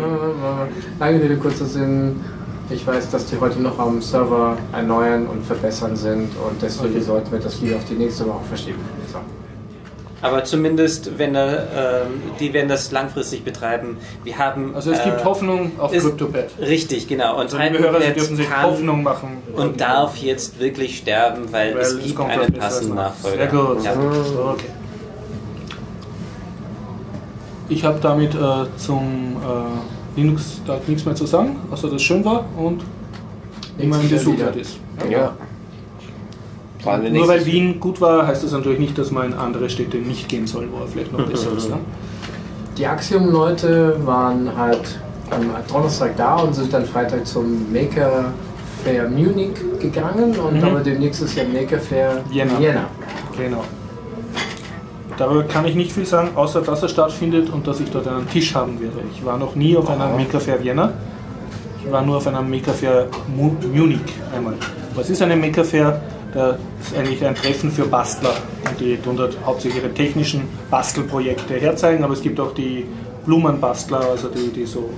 Lange Rede, kurzer Sinn. Ich weiß, dass die heute noch am Server erneuern und verbessern sind und deswegen Okay. sollten wir das lieber auf die nächste Woche verschieben. So. Aber zumindest, wenn er, ähm, die werden das langfristig betreiben. Wir haben. Also es gibt äh, Hoffnung auf Cryptopad. Richtig, genau. Und Also Hörer, dürfen sich kann Hoffnung machen. und darf jetzt wirklich sterben, weil, Weil es es gibt kommt einen passenden nach. Nachfolger. Sehr gut. Ja. Okay. Ich habe damit äh, zum äh, Linux da nichts mehr zu sagen, außer dass es schön war und immer in Nächstes Jahr Besuch ist. Ja. Allem Nur weil Wien gut war, heißt das natürlich nicht, dass man in andere Städte nicht gehen soll, wo er vielleicht noch besser ist. Ne? Die Axiom-Leute waren halt am Donnerstag da und sind dann Freitag zum Maker Fair Munich gegangen und Mhm. aber demnächst ist ja Maker Fair Vienna. Vienna. Genau. Darüber kann ich nicht viel sagen, außer dass er stattfindet und dass ich dort einen Tisch haben werde. Ich war noch nie auf einer Maker Fair Vienna. Ich war nur auf einer Maker Fair Mu Munich einmal. Was ist eine Maker Fair? Das ist eigentlich ein Treffen für Bastler. Und die tun dort hauptsächlich ihre technischen Bastelprojekte herzeigen, aber es gibt auch die Blumenbastler, also die, die so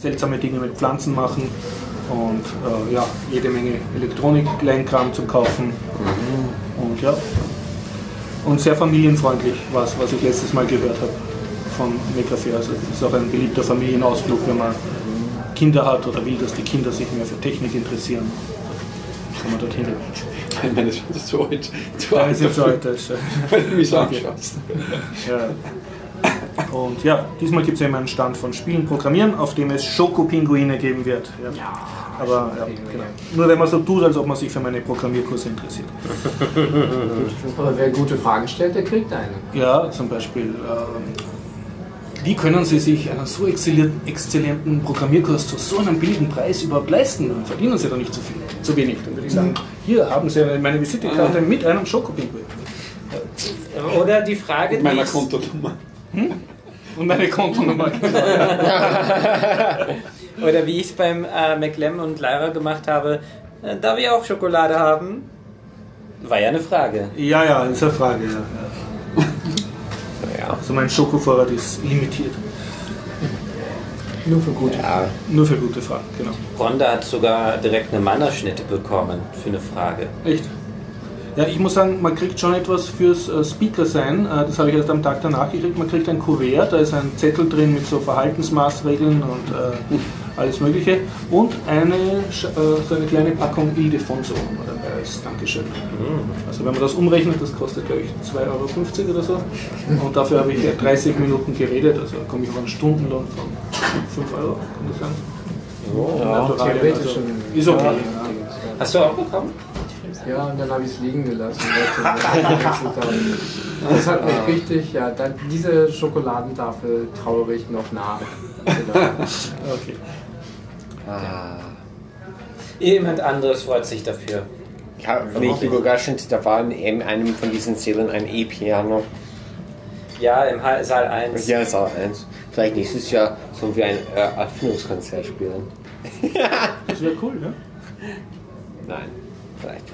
seltsame Dinge mit Pflanzen machen und äh, ja, jede Menge Elektronik-Kleinkram zu kaufen. Und ja, und sehr familienfreundlich war was ich letztes Mal gehört habe von Maker Fair. Also es ist auch ein beliebter Familienausflug, wenn man Kinder hat oder will, dass die Kinder sich mehr für Technik interessieren. Kann man dorthin. Ich meine, das ist zu alt. Zu Ja, alt ist jetzt so dafür, alt, das ist, Wenn du mich so Okay. anschaust. Ja. Und ja, diesmal gibt es eben einen Stand von Spielen Programmieren, auf dem es Schokopinguine geben wird. Ja. Aber ja, genau. Nur wenn man so tut, als ob man sich für meine Programmierkurse interessiert. Aber wer gute Fragen stellt, der kriegt eine. Ja, zum Beispiel, ähm, wie können Sie sich einen so exzellenten Programmierkurs zu so einem billigen Preis überhaupt leisten? Dann verdienen Sie doch nicht zu viel, zu wenig. Dann würde ich sagen, hier haben Sie meine Visitekarte mit einem Schokopinguin. Oder die Frage, Mit meiner Kontonummer. Und meine Kontonummer. Oder wie ich es beim äh, McLem und Lyra gemacht habe, äh, darf ich auch Schokolade haben? War ja eine Frage. ja, ja, ist eine Frage. Ja. ja. Ja. Also mein Schokovorrat ist limitiert. Nur für gute. Ja, Nur für gute Fragen, genau. Ronda hat sogar direkt eine Mannerschnitte bekommen für eine Frage. Echt? Ja, ich muss sagen, man kriegt schon etwas fürs äh, Speaker sein. Äh, das habe ich erst am Tag danach gekriegt. Man kriegt ein Kuvert, da ist ein Zettel drin mit so Verhaltensmaßregeln und äh, alles Mögliche. Und eine, äh, so eine kleine Packung Ildefonso dabei als Dankeschön. Also wenn man das umrechnet, das kostet glaube ich 2,50 Euro oder so. Und dafür habe ich 30 Minuten geredet, also da komme ich auf einen Stundenlohn von 5 Euro, kann das sein? Ja, Naturalien, theoretisch also schon. ist okay. Ja, Ja. Hast du auch bekommen? Ja, und dann habe ich es liegen gelassen. ich. Das hat mich richtig, ja, dann diese Schokoladentafel traurig noch nach. Genau. Okay. Ah, Jemand anderes freut sich dafür. ich habe mich überraschend, da war in einem von diesen Sälen ein E-Piano. Ja, im Saal 1. Ja, auch eins. Vielleicht nächstes Jahr sollen wir ein äh, Eröffnungskonzert spielen. Das wäre cool, ne? Nein, vielleicht.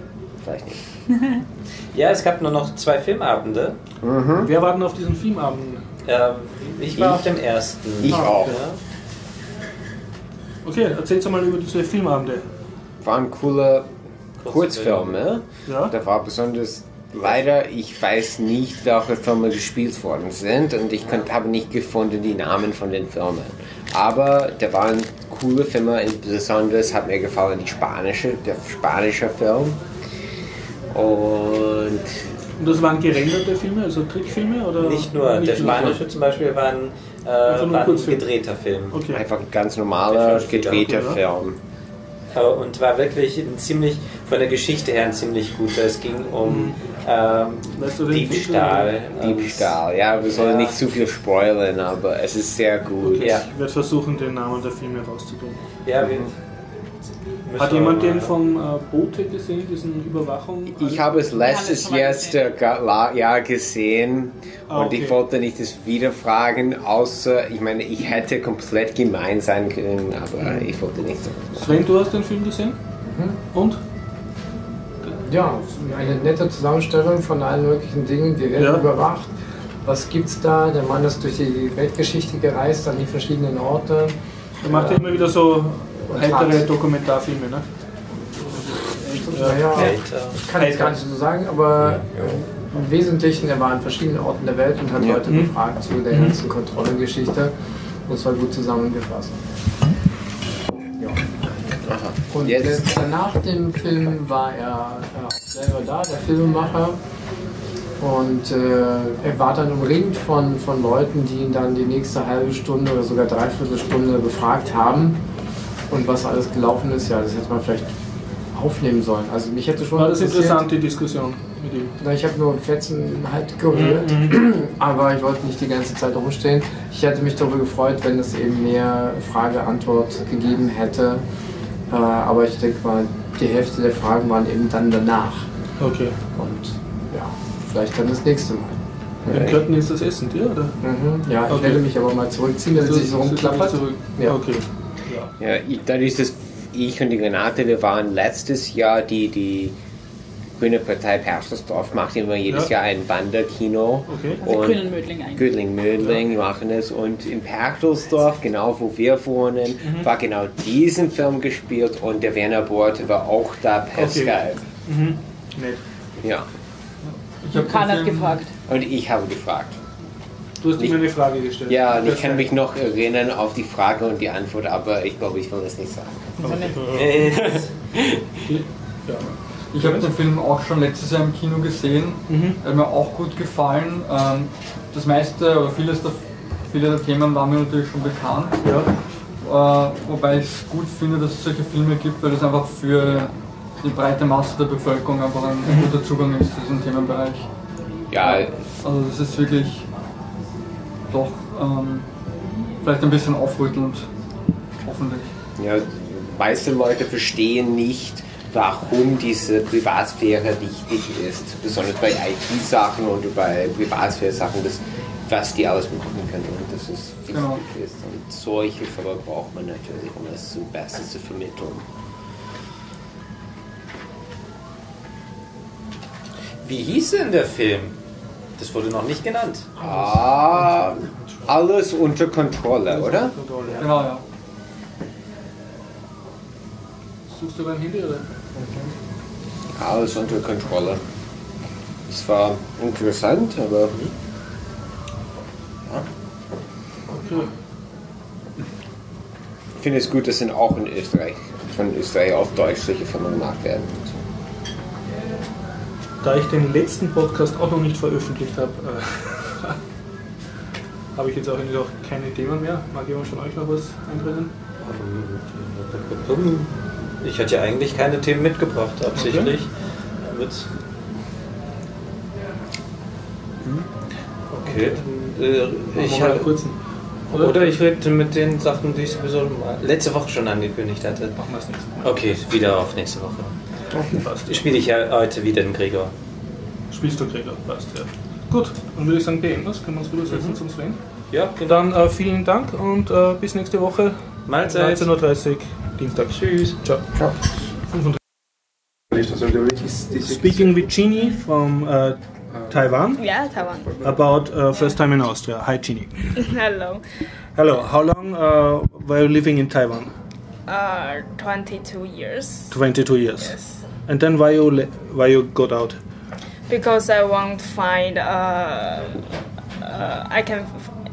Vielleicht nicht. Ja, es gab nur noch zwei Filmabende. Wer war denn auf diesen Filmabenden? Äh, ich war Ich? auf dem ersten. Ich auch. Ja. Okay, erzähl's mal über diese Filmabende. Waren coole Kurzfilme. Ja? Da war besonders leider, ich weiß nicht, welche Filme gespielt worden sind und ich habe nicht gefunden die Namen von den Filmen. Aber da waren coole Filme, besonders hat mir gefallen die spanische, der spanische Film. Und Und das waren gerenderte Filme, also Trickfilme? Oder Nicht nur, der nur? spanische zum Beispiel war ein, äh, Einfach nur war ein gedrehter Film. Okay. einfach ein ganz normaler, gedrehter Schauspieler, Film. Äh, Und war wirklich ein ziemlich, von der Geschichte her ein ziemlich guter. Es ging um ähm, Weißt du den Diebstahl. Diebstahl, ja, wir sollen Ja. nicht zu viel spoilern, aber es ist sehr gut. Ja, Ich werde versuchen, den Namen der Filme rauszubringen. ja, wir. Hat jemand den vom äh, Boote gesehen, diesen Überwachung? Ich habe es letztes Jahr gesehen Ah, und okay. ich wollte nicht das wieder fragen, außer, ich meine, ich hätte komplett gemein sein können, aber ich wollte nicht so. Sven, du hast den Film gesehen? Und? Ja, eine nette Zusammenstellung von allen möglichen Dingen. Wir werden Ja. überwacht. Was gibt's da? Der Mann ist durch die Weltgeschichte gereist, an die verschiedenen Orte. Er macht ja immer wieder so Hat- Dokumentarfilme, ne? Naja, ich kann jetzt gar nicht so sagen, aber im Wesentlichen, er war an verschiedenen Orten der Welt und hat Ja. Leute befragt zu der ganzen Kontrollengeschichte. Und es war gut zusammengefasst. Ja. Und Jetzt- nach dem Film war er auch selber da, der Filmemacher. Und äh, er war dann umringt von, von Leuten, die ihn dann die nächste halbe Stunde oder sogar dreiviertel Stunde befragt haben. Und was alles gelaufen ist, ja, das hätte man vielleicht aufnehmen sollen. Also mich hätte schon War das interessant, die Diskussion mit ihm? na, ich habe nur Fetzen halt gerührt, aber ich wollte nicht die ganze Zeit rumstehen. Ich hätte mich darüber gefreut, wenn es eben mehr Frage-Antwort gegeben hätte. Äh, aber ich denke mal, die Hälfte der Fragen waren eben dann danach. Okay. Und ja, vielleicht dann das nächste Mal. Im Kötten ist das Essen, dir, oder? Mhm. Ja, ich Okay. werde mich aber mal zurückziehen, damit es sich so rumklappert. Ja. Okay. Ja. Ja, ich, dadurch, dass ich und die Renate, wir waren letztes Jahr die, die Grüne Partei Perschersdorf macht immer jedes Ja. Jahr ein Wanderkino. Okay. Also Und Grünen Mödling eigentlich. Gödling-Mödling machen es und in Perchtelsdorf, genau wo wir wohnen, Mhm. war genau diesen Film gespielt und der Werner Borte war auch da per Okay. Skype. Mhm. Nett. Ja, Ich habe Karl hat gefragt. und ich habe gefragt. Du hast Ich- ihm eine Frage gestellt. Ja, und ich kann mich noch erinnern auf die Frage und die Antwort, aber ich glaube, ich will das nicht sagen. Nicht. Äh, Ja. Ich habe den Film auch schon letztes Jahr im Kino gesehen. Mhm. Er hat mir auch gut gefallen. Ähm, Das meiste oder vieles der, viele der Themen waren mir natürlich schon bekannt. Ja. Äh, wobei ich es gut finde, dass es solche Filme gibt, weil das einfach für die breite Masse der Bevölkerung einfach ein guter Zugang ist zu diesem Themenbereich. Ja, Also das ist wirklich doch ähm, vielleicht ein bisschen aufrüttelnd, hoffentlich. Ja, meiste Leute verstehen nicht, warum diese Privatsphäre wichtig ist. Besonders bei IT-Sachen und bei Privatsphäre-Sachen, was die alles machen können und dass es wichtig Genau. ist. Und solche Fälle braucht man natürlich, um das zum Besten zu vermitteln. Wie hieß denn der Film? Das wurde noch nicht genannt. Ah, alles unter Kontrolle, oder? Genau, ja. Suchst du beim Handy oder? Alles unter Kontrolle. Es war interessant, aber Okay. ich finde es gut, dass in, auch in Österreich von Österreich auf Deutsch solche Filme gemacht werden. Da ich den letzten Podcast auch noch nicht veröffentlicht habe, äh, habe ich jetzt auch keine Themen mehr. Mag jemand von euch noch was einbringen? Ich hatte ja eigentlich keine Themen mitgebracht, absichtlich. Damit- Okay. Äh, ich Machen wir mal habe kurz einen- Oder ich rede mit den Sachen, die ich sowieso letzte Woche schon angekündigt hatte. Machen wir es nächstes Mal. Okay, wieder auf nächste Woche. Passt. Spiele ich ja heute wieder den Gregor. Spielst du Gregor? Passt, ja. Gut, dann würde ich sagen, beenden das. Können wir uns rübersetzen zum Sven. Ja, Dann äh, vielen Dank und äh, bis nächste Woche. Mahlzeit. 19.30 Uhr, Dienstag. Tschüss. Ciao. Ciao. 35. Speaking with Genie from uh, Taiwan Yeah, Taiwan. about uh, first time in Austria. Hi, Genie. Hello. Hello. How long uh, were you living in Taiwan? Uh, 22 years. 22 years. Yes. And then why you le- why you got out? Because I want to find. Uh, uh, I can.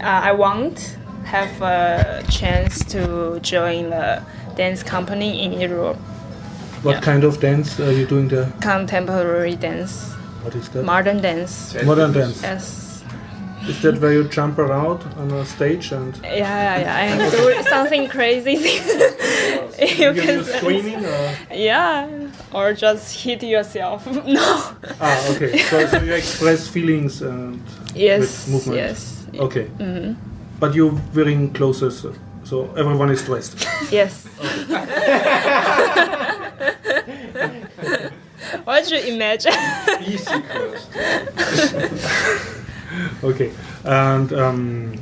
Uh, I want have a chance to join the dance company in Europe. What Yeah. kind of dance are you doing there? Contemporary dance, What is that? modern dance. Modern dance. Yes. Is that where you jump around on a stage and Yeah, yeah, yeah. And do something crazy. you can you're screaming? Or? Yeah, or just hit yourself. no. Ah, okay. So, so you express feelings and Yes. with movement. Yes. Okay. But you're wearing clothes, so- so everyone is dressed. Yes. what do you imagine? Easy clothes. Okay. And um,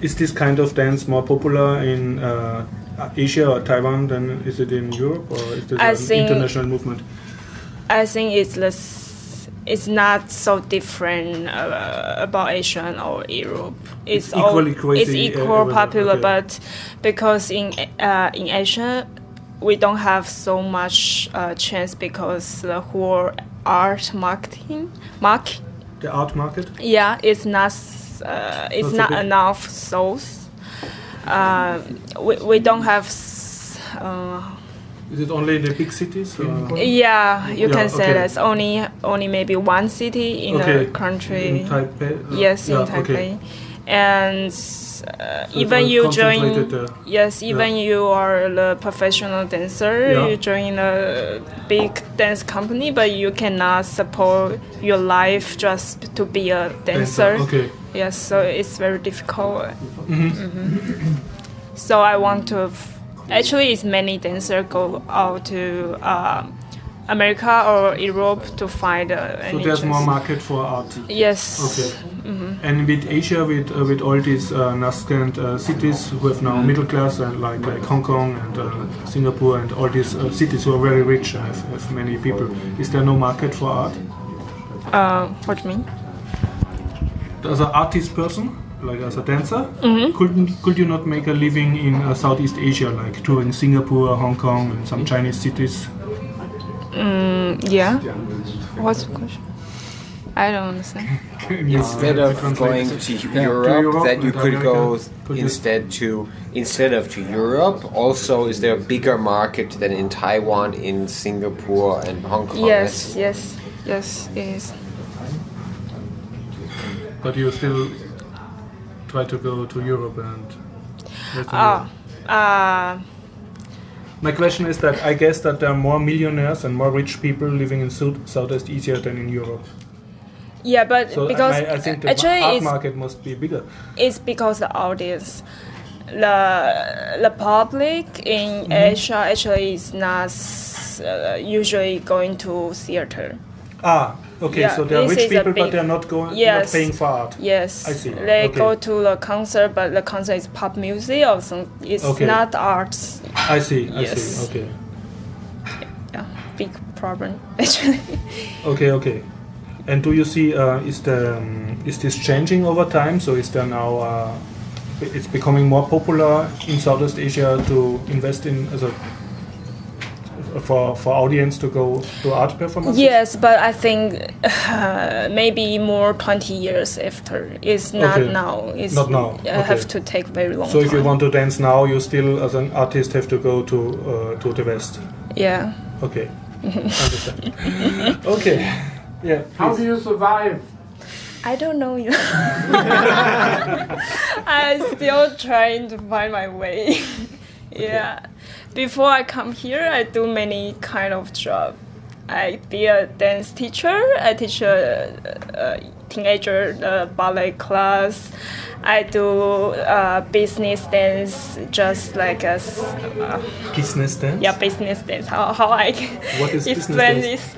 is this kind of dance more popular in uh, Asia or Taiwan then is it in Europe, or is it an think- international movement? I think it's less, it's not so different uh, about Asia or Europe. It's, It's equally all, crazy It's equal everywhere, popular, okay. but because in uh, in Asia we don't have so much uh, chance because the whole art marketing mark The art market? yeah it's not uh, it's Not not enough souls. Uh, we, we don't have. Uh, Is it only in the big cities? Or? yeah, you Yeah, can say okay. that's only only maybe one city in Okay. the country. In Taipei? Uh, yes, in Taipei. okay. And uh, So even you join, there. yes, even you are the professional dancer, Yeah. you join a big dance company, but you cannot support your life just to be a dancer. Okay. Yes, so it's very difficult. Mhm. Mhm. So I want to. F- actually, it's many dancers go out to um, America or Europe to find uh, So there's more market for art. Yes. Okay. And with Asia, with uh, with all these uh, nascent uh, cities who have now middle class and like like Hong Kong and uh, Singapore and all these uh, cities who are very rich and have, have many people, is there no market for art? Uh, what do you mean? As an artist person, like as a dancer, could could you not make a living in uh, Southeast Asia, like touring Singapore, Hong Kong, and some Chinese cities? Yeah. What's the question? I don't understand. Instead Uh, of going to Yeah, Europe, Europe that you could go America. Could you- instead to instead of to Europe. Also, is there a bigger market than in Taiwan, in Singapore, and Hong Kong? Yes, yes, yes, it is. But you still try to go to Europe and. Western Ah, Europe. uh, My question is that I guess that there are more millionaires and more rich people living in South, Southeast Asia than in Europe. yeah, but So because I, I think the actually art market must be bigger. it's because the audience, the the public in Mm-hmm. Asia actually is not uh, usually going to theater. Ah, okay. Yeah, so there are rich people, but they are not going, Yes. not paying for art. Yes, I see. they Okay. go to the concert, but the concert is pop music or some. It's Okay. not arts. I see. I Yes. see. Okay. Yeah, big problem actually. Okay. Okay. And do you see uh, is the um, is this changing over time? So is there now uh, it's becoming more popular in Southeast Asia to invest in as a for for audience to go to art performances? Yes, but I think uh, maybe more 20 years after. It's not Okay. now. It's Not now, uh, okay. have to take very long So if you want to dance now, you still as an artist have to go to uh, to the west. Yeah. Okay, understand. okay, yeah. How do you survive? I don't know. you I'm still trying to find my way. yeah. Before I come here, I do many kind of job. I be a dance teacher. I teach a, a teenager uh, ballet class. I do uh, business dance, just like a uh, business dance? yeah business dance. How how I What is explain this?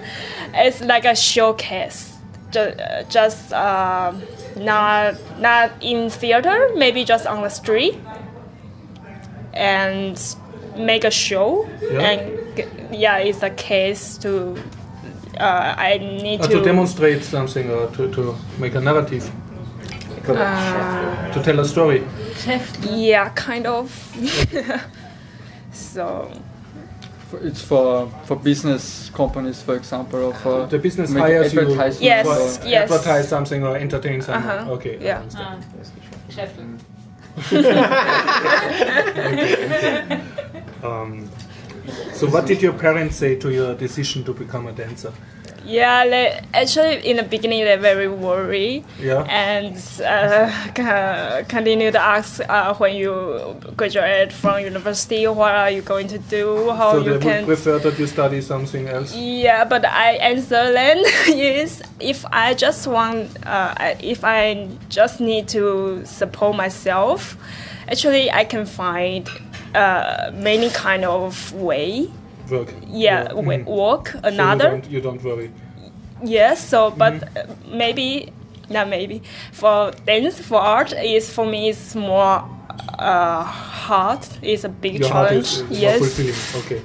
It's like a showcase. Just, just um not not in theater, maybe just on the street, and make a show. Yeah. And yeah, it's a case to. Uh, I need Uh, to, to demonstrate something or to, to make a narrative, Uh, to tell a story. yeah, kind of. so It's for for business companies, for example, or for The business hires you advertisement Yes, for- for yes. advertise something or entertain something. Uh-huh. Okay. Yeah. understand. Um, so what did your parents say to your decision to become a dancer? yeah, they, actually in the beginning they're very worried. Yeah. and uh, continue to ask uh, when you graduate from university, what are you going to do? How so they you would prefer that you study something else. yeah, but I answer then is if I just want, uh, if I just need to support myself, actually I can find uh, many kind of way. Work. Yeah, Work. work So another. you, don't, you don't worry. Yes, so but Mm-hmm. uh, maybe not maybe for dance for art is for me is more uh, hard. It's a big Your challenge. is, is yes. Okay.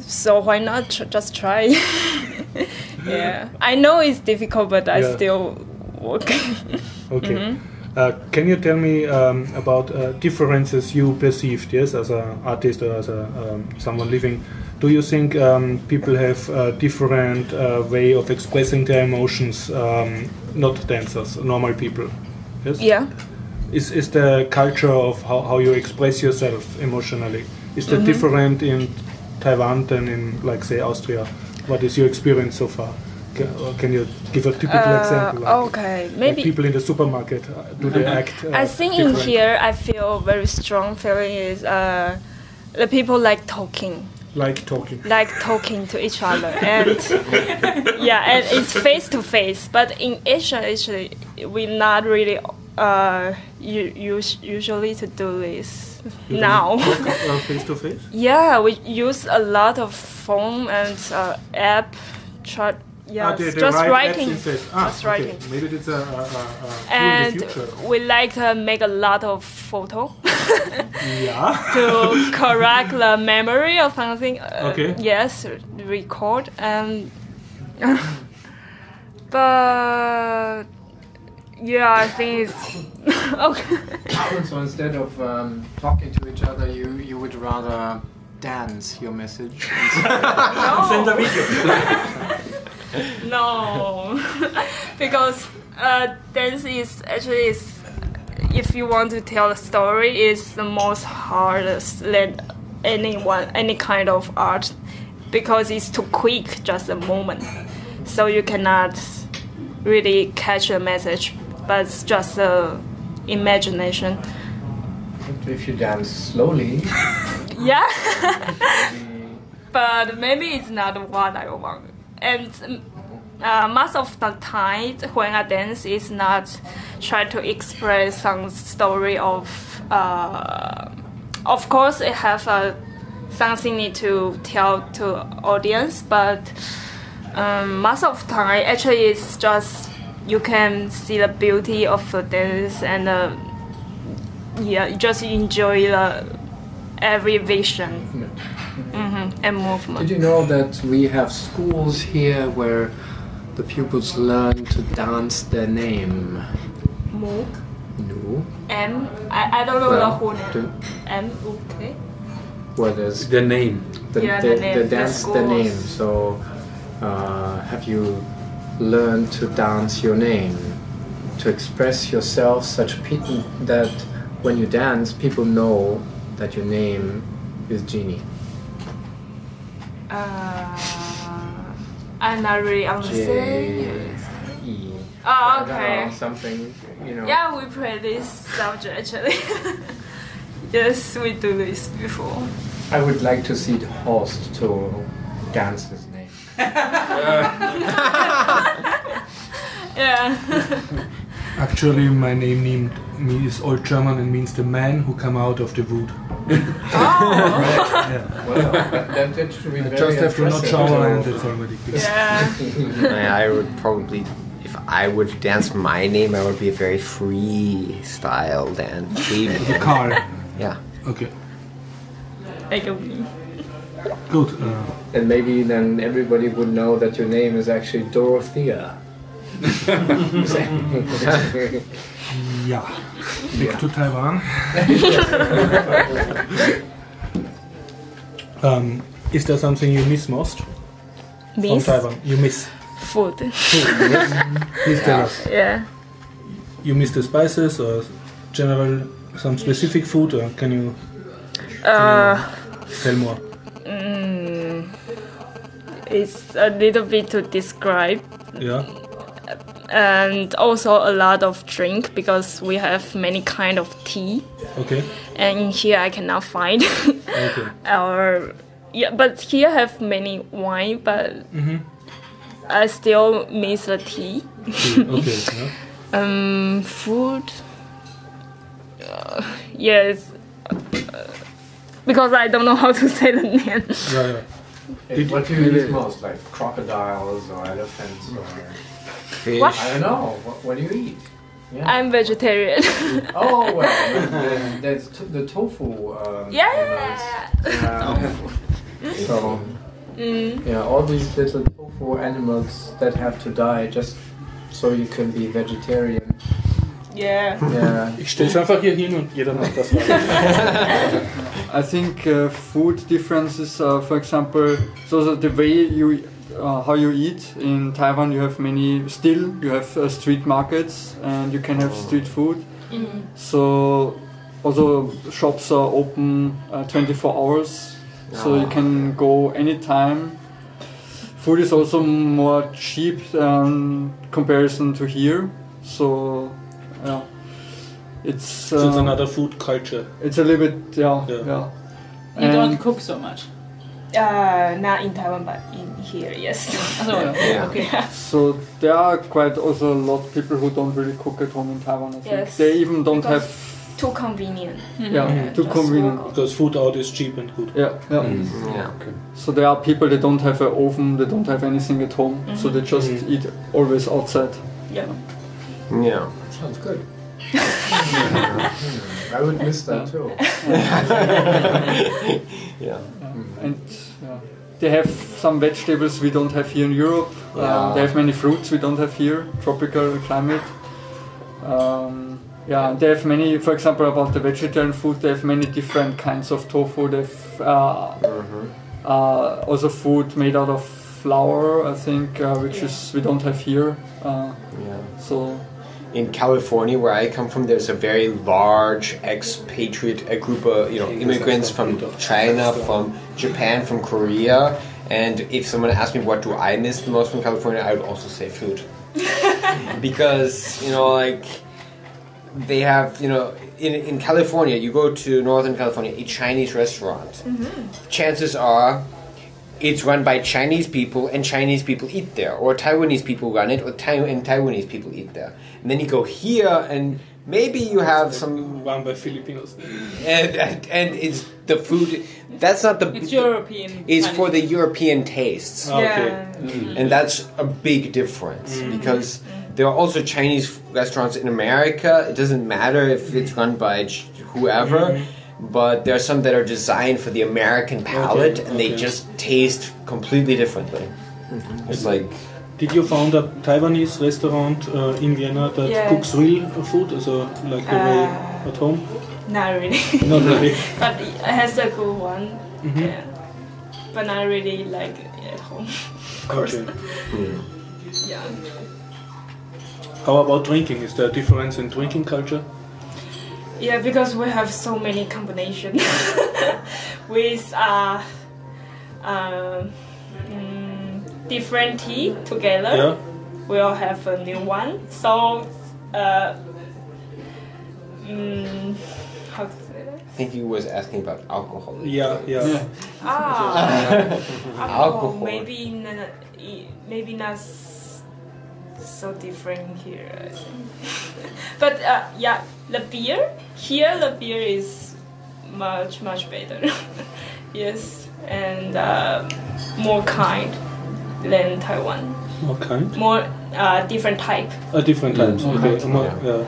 so why not tr- just try? yeah, I know it's difficult, but I still work. Okay. Mm-hmm. Uh, can you tell me um, about uh, differences you perceived, yes, as an artist or as a um, someone living? Do you think um, people have a different uh, way of expressing their emotions, um, not dancers, normal people? Yes. yeah. Is is the culture of how, how you express yourself emotionally is that different in Taiwan than in like say Austria? What is your experience so far? Can, can you give a typical Uh, example? like- okay, like maybe. people in the supermarket, uh, do they act? Uh, I think in here I feel very strong feeling is uh, the people like talking. like talking. like talking to each other and yeah and it's face to face but in asia actually we not really uh usually to do this You now face to face. yeah we use a lot of phone and uh, app chat yeah Ah, they- they just write writing. Ah, just okay. writing Maybe it's a, a, a, a in and the future. we like to make a lot of photo Yeah. to correct the memory of something. Uh, Okay. Yes, record and. but yeah, I think it's okay. So instead of um, talking to each other, you, you would rather dance your message. Send a video. No, because uh, dance is actually is if you want to tell a story is the most hardest than anyone any kind of art. Because it's too quick just a moment. So you cannot really catch a message but it's just a imagination. If you dance slowly, yeah. But maybe it's not what I want. And uh, most of the time, when I dance, is not try to express some story of. Uh, of course, it have a something need to tell to audience, but um, most of the time, actually, it's just you can see the beauty of the dance and uh, yeah, just enjoy the every vision hmm and movement. Did you know that we have schools here where the pupils learn to dance their name? Mook. No. M. I, I don't know Well, the whole name. M. Okay. Well, there's The name. the, Yeah, the, the name, the the dance the schools. name. So, uh, have you learned to dance your name? To express yourself such people that when you dance, people know that your name is Genie. Uh, I'm not really understand. E. Oh, I don't okay. something, you know. Yeah, we play this subject actually. yes, we do this before. I would like to see the host to dance his name. Yeah. Actually, my name named me is Old German and means the man who come out of the wood. Yeah. Well, that, that should be I very just have to not impressive. shower and it's already good. yeah. I would probably, if I would dance my name, I would be a very free freestyle dance. Carl. yeah. Okay, Like a me. good. Uh, And maybe then everybody would know that your name is actually Dorothea. ja, back to Taiwan. um, is there something you miss most from Taiwan? You miss. food. Please tell us. Yeah. You miss the spices or general some specific food, or can you Uh, tell more? mm, it's a little bit to describe. Yeah. And also a lot of drink because we have many kind of tea Okay. and here i cannot find Okay. our yeah but here have many wine but Mhm. i still miss the tea Okay. Yeah. um food uh, yes uh, because i don't know how to say the name Yeah, yeah. Hey, what do you eat most? Like crocodiles or elephants or Fish. What? I don't know. What, what do you eat? Yeah. i'm vegetarian oh well, then there's t- the tofu. Um, yeah animals. Yeah. so mm, yeah, all these little tofu animals that have to die just so you can be vegetarian. yeah Yeah. Ich stelle es einfach hier hin und jeder macht das. I think uh, food differences, uh, for example, so that the way you, uh, how you eat in Taiwan, you have many. Still, you have uh, street markets, and you can have street food. So also shops are open uh, 24 hours, so you can go anytime. Food is also more cheap um, comparison to here. So yeah, it's So it's uh, another food culture. it's a little bit yeah Yeah. yeah. You don't cook so much. Uh not in taiwan but in here yes So, Yeah. okay. So there are quite also a lot of people who don't really cook at home in Taiwan. I think Yes. they even don't Because- have too convenient yeah too convenient. Because food out is cheap and good. Yeah, yeah. Yeah. So there are people that don't have an oven, they don't have anything at home, so they just Mhm. eat always outside. yeah Yeah. Sounds good. I would miss that too. Yeah. And yeah. they have some vegetables we don't have here in Europe. Yeah. Um, they have many fruits we don't have here, tropical climate. Um, yeah, they have many, for example, about the vegetarian food, they have many different kinds of tofu. They have uh, uh, also food made out of flour, I think, uh, which is we don't have here. Uh, Yeah. so in California, where I come from, there's a very large expatriate a group of you know immigrants from China, from Japan, from Korea. And if someone asked me what do I miss the most from California, I would also say food, because you know like they have you know in in California, you go to Northern California, a Chinese restaurant. Mm-hmm. Chances are it's run by Chinese people and Chinese people eat there, or Taiwanese people run it, or tai- and Taiwanese people eat there. And then you go here, and maybe you have some, Run by Filipinos. and, and, and it's the food. That's not the. It's European. It's for the European tastes, Ah, okay. Yeah. Mm. and that's a big difference mm. because mm. there are also Chinese restaurants in America. It doesn't matter if it's run by ch- whoever. Mm-hmm. But there are some that are designed for the American palate, and they just taste completely differently. Mm-hmm. It's like Did you found a Taiwanese restaurant uh, in Vienna that Yeah. cooks real food, also like the way Uh, at home? Not really. Not really. but it has a good one. Mhm. Yeah. But not really like at home. of course. Okay. Yeah. How about drinking? Is there a difference in drinking culture? Yeah, because we have so many combinations with uh, um, mm, different tea together. Yeah. We'll have a new one. So, uh, mm, how to say that? I think he was asking about alcohol. Yeah, yeah. Ah, alcohol. Alcohol. Maybe n- i- maybe not so different here. But uh, yeah, the beer here, the beer is much much better. yes, and uh, more kind than Taiwan. What kind? More uh, different type. Uh, different types. Mm. Okay. Okay. More- yeah.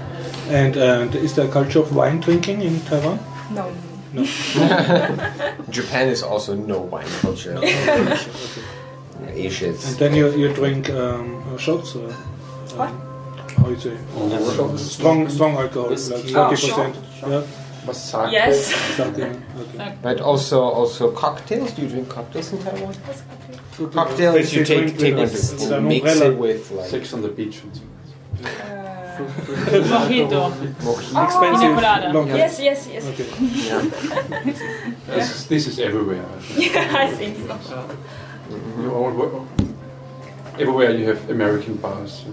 And and is there a culture of wine drinking in Taiwan? No. No. Japan is also no wine culture. Asia And then you, you drink um, uh, shots or What? how you say strong strong alcohol like Whiskey. forty percent. Yeah. Masake. Yes. Sake, okay. But also also cocktails. Do you drink cocktails in Taiwan? Good. Cocktails you take drink take with- with with an mix umbrella. it with like Sex on the beach and. Uh, Mojito. mojito. Expensive. Pina colada. long- yes, yes, yes. Okay. This, is- this is everywhere. Yeah, I think so. You all, everywhere you have American bars.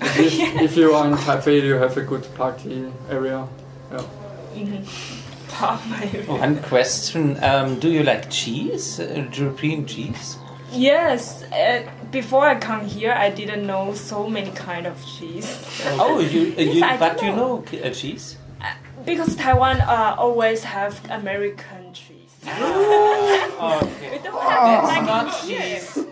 If, if you are in Taipei, you have a good party area. Pop my One question: um, Do you like cheese? Uh, European cheese? Yes, uh, before I come here, I didn't know so many kind of cheese. Oh, you, uh, you Yes, but you know. know uh, cheese? Because Taiwan uh, always have American cheese. Okay. We don't have it like not here. cheese.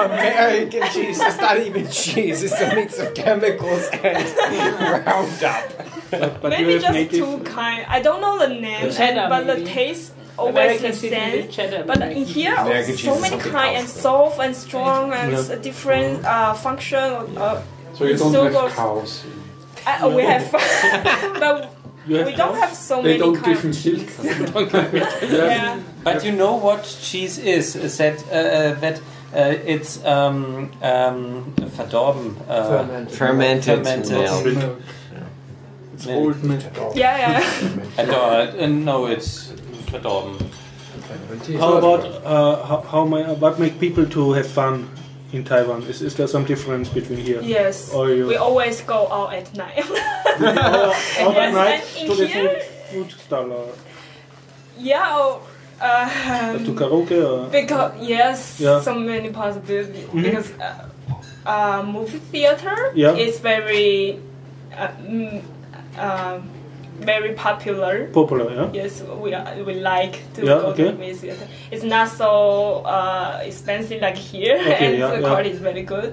American cheese. It's not even cheese. It's a mix of chemicals and Roundup. But, but Maybe just native. two kind. I don't know the name, Cheddar, but the taste always American the same. with cheddar. But in here, American cheese so many something kind and soft and strong and Yeah. different uh, function. Uh, So you don't have goes- cows. uh, we have, but You have we don't cows? have so They many don't kind give of him milk. Yeah. But you know what cheese is? Is that uh, uh, that uh, it's um, um, verdorben? Uh, Fermented. Fermented, Fermented. milk. Milk. It's old milk. Yeah, yeah. I don't, uh, no, it's verdorben. How about uh, how, how my, what make people to have fun in Taiwan? Is, is there some difference between here? Yes. Or you We always go out at night. or, out at Yes, night and in to the here- food, food stall or yeah. Or, uh, to karaoke or because yes, Yeah. so many possibilities. Mhm. Because uh, uh, movie theater Yeah. is very, uh, mm, um, very popular. popular? Yeah. Yes, we are, we like to Yeah, go okay. to movie theater. It's not so uh, expensive like here, Okay, and yeah, the yeah. quality is very good.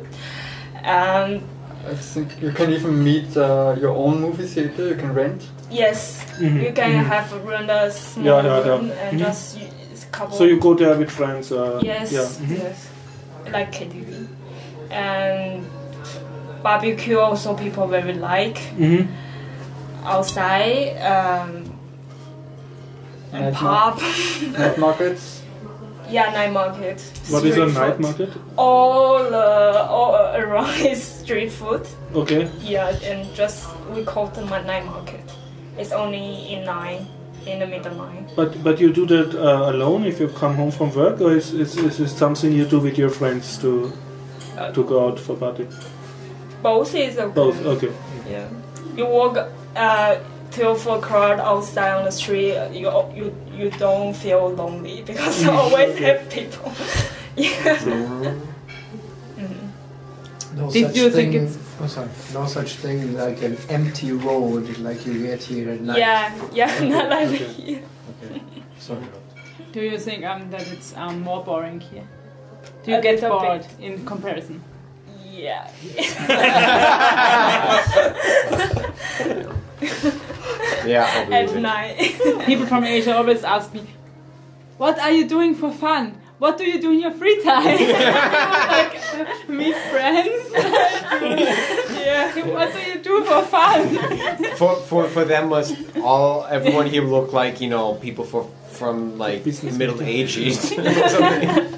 Um, I think you can even meet uh, your own movie theater. You can rent. yes, Mhm, you can mhm. have run a small Yeah, yeah, yeah. room and Mhm. just use couple. So you go there with friends? Uh, yes, Yeah. yes, like KTV and barbecue. Also, people very like Mhm. Outside. Um, and Night pub. Night markets. yeah, night market. What is a street night market? all uh, all around is street food. Okay. Yeah, and just we call them a night market. It's only in nine, in the middle nine. But but you do that uh, alone if you come home from work, or is, is, is it something you do with your friends to Uh, to go out for party? Both is okay. Both. Okay. Yeah, you walk uh, till four o'clock outside on the street. You you you don't feel lonely because you always have people. yeah. No Did such you think thing, it's- oh, sorry, no such thing like an empty road like you get here at night. Yeah, yeah, not like Okay. here. Okay. Sorry. Do you think um, that it's um, more boring here? Do A you get bored bit. in comparison? Yeah. Yeah, At night. People from Asia always ask me, "What are you doing for fun? what do you do in your free time? like meet friends. yeah. What do you do for fun? For, for, for them, must all everyone here look like you know people for from like Business Middle Ages,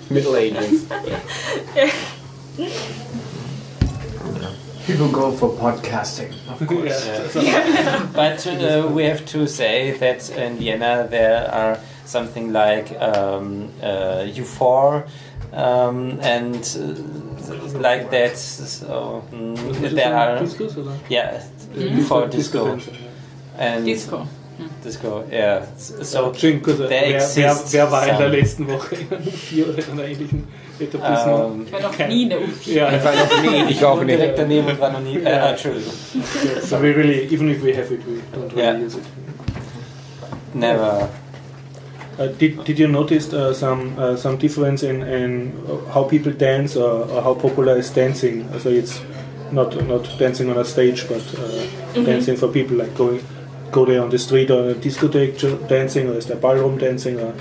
Middle Ages. People go for podcasting. Of course. Yeah. but uh, we have to say that in Vienna there are something like um, uh, U4 um, and uh, like that. So mm, there are Discos, oder? yeah U4 disco and Disco. Disco yeah. So Schön kurz. there Wer, wer, wer war in der some, letzten Woche in einem vier oder in einer ähnlichen Etablissement? um, Ich war noch nie in der Uffi. ja, Ich war noch nie, ich auch nicht. direkt daneben und war noch nie. Äh, Ja. Entschuldigung. so we really, even if we have it, we don't really Yeah. use it. Never. Uh, did, did you notice uh, some uh, some difference in, in how people dance or, or how popular is dancing? So it's not not dancing on a stage, but uh, dancing for people like going go there on the street or a discotheque ju- dancing, or is there ballroom dancing? Or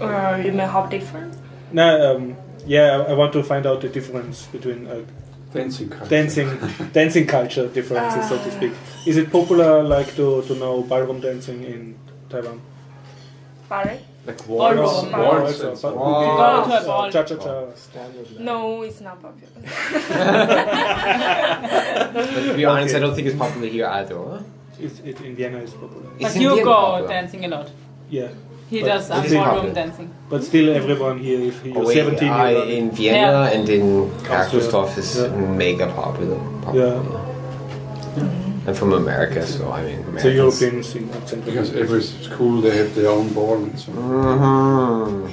Uh, you mean how different? no, um, yeah, I I want to find out the difference between uh, Dancing culture. dancing dancing culture differences, so to speak. Is it popular like to, to know ballroom dancing in Taiwan? Ballet? Like Ballroom. waltz, waltz and so on. You go to a ball. Cha cha cha. No, it's not popular. But to be honest, I don't think it's popular here either. Huh? It's, it, in Vienna is popular. It's But in you Vienna go popular. dancing a lot. Yeah, He But does it um, is ballroom popular. dancing. but still everyone here, if you're Oh, wait, 17, I, you're in Vienna Yeah. and in Krakow is Yeah. mega popular. Yeah. I'm from America, so I mean, it's a Americans- European thing. Because every school they have their own ball so on. Mhm.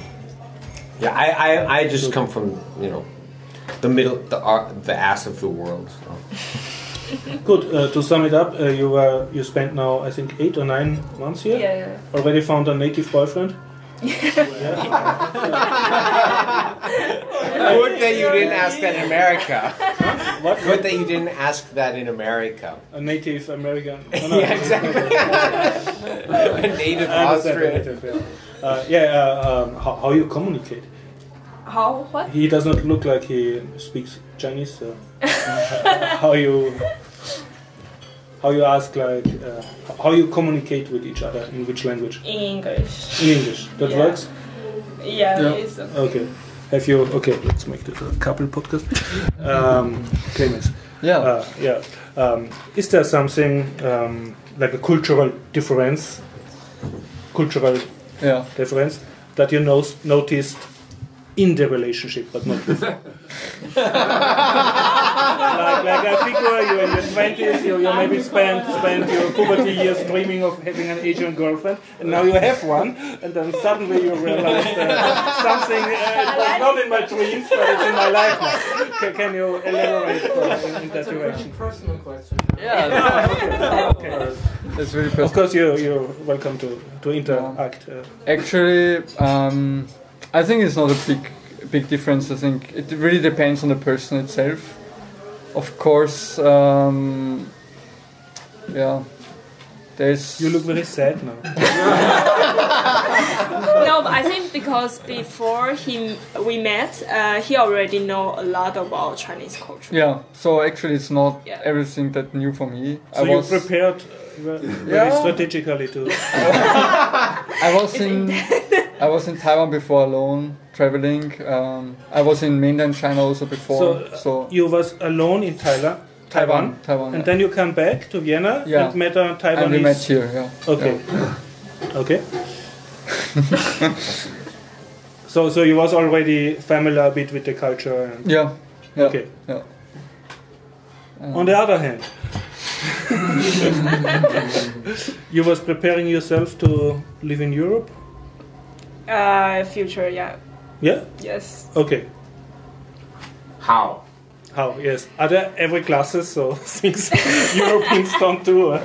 Yeah, I, I, I just come from you know the middle, the ar- the ass of the world. So. Good. Uh, to sum it up, uh, you were you spent now I think eight or nine months here. Yeah, yeah. Already found a native boyfriend. Good that you didn't ask that in America. What? Good that you didn't ask that in America. A native American. No, no, Yeah, exactly. A native I Austrian. native, yeah. Uh, yeah. Uh, um, how, how you communicate? How? What? He does not look like he speaks Chinese. So how you how you ask like uh, how you communicate with each other in which language? In English. In English. That Yeah. works. Yeah, Yeah. it's Okay. Have you? Okay, let's make this a couple podcast. Um, Clemens. Yeah. Uh, yeah. Um, is there something um, like a cultural difference? Cultural yeah. difference that you know, noticed in the relationship, but not before. like, like I figure you're in your twenties, you, you maybe spent spent your puberty years dreaming of having an Asian girlfriend, and now you have one, and then suddenly you realize that something uh, it was not in my dreams, but it's in my life now. Can, can you elaborate uh, in, in that That's direction? personal question. Yeah. Okay. That's very Of course, you you're welcome to to interact. Uh, Actually, um, I think it's not a big big difference. I think it really depends on the person itself. Of course, um, yeah. There's you look very sad now. no, but I think because before he we met, uh, he already know a lot about Chinese culture. yeah. So actually, it's not Yeah. everything that new for me. So I you was prepared uh, very Yeah. strategically too. I was in I was in Taiwan before alone traveling. Um, I was in mainland China also before. So, So, you was alone in Thailand, Taiwan, Taiwan, and then you come back to Vienna Yeah. and met a Taiwanese. and we Taiwanese. met here. Yeah. Okay. Okay. so, so you was already familiar a bit with the culture. And, Yeah. yeah. Okay. Yeah. On the other hand, you was preparing yourself to live in Europe. Uh, future, yeah, Yeah. yes. Okay. How? How? Yes. Are there every classes or things Europeans don't do?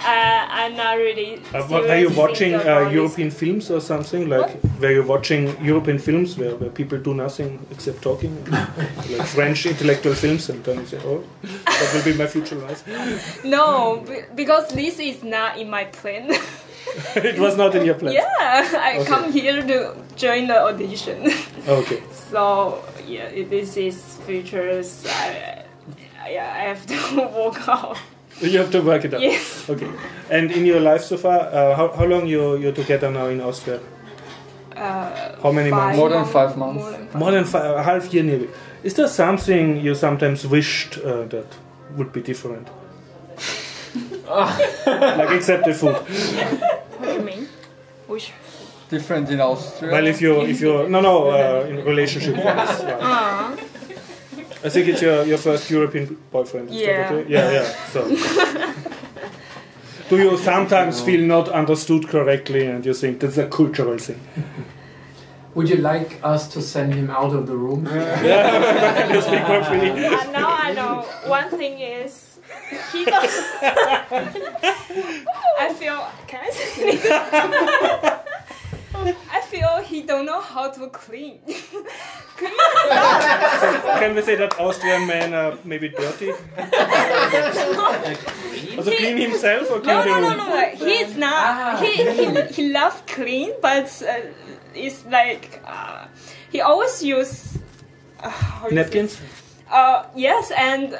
Uh, I'm not really. Uh, what, are you watching uh, European films or something? Like, were you watching European films where, where people do nothing except talking? like French intellectual films, and then you say, oh, that will be my future life. No, because this is not in my plan. it was not in your plan. Yeah, I Okay. come here to join the audition. Okay. so yeah, it- this is futures. I, yeah, I have to walk out. You have to work it out. Yes. Okay. And in your life so far, uh, how, how long you you're together now in Austria? Uh, How many months? More than five months. More than five. More than five, a half year nearly. Is there something you sometimes wished uh, that would be different? like except the food. What do you mean? Which? Different in Austria. Well, if you if you no no uh, in relationship wise. Yeah. Uh, I think it's your, your first European boyfriend. Yeah. okay? Yeah, yeah. So. Do you sometimes feel not understood correctly and you think that's a cultural thing? Would you like us to send him out of the room? Can you speak more freely? uh, now I know. One thing is he does. I feel. Can I say this? I feel he don't know how to clean. clean Can we say that Austrian men are maybe dirty? Also clean himself or clean No, the no, no, no. He's not. He he he loves clean, but uh, it's like uh, he always use uh, how do you say? Napkins? Uh, yes, and uh,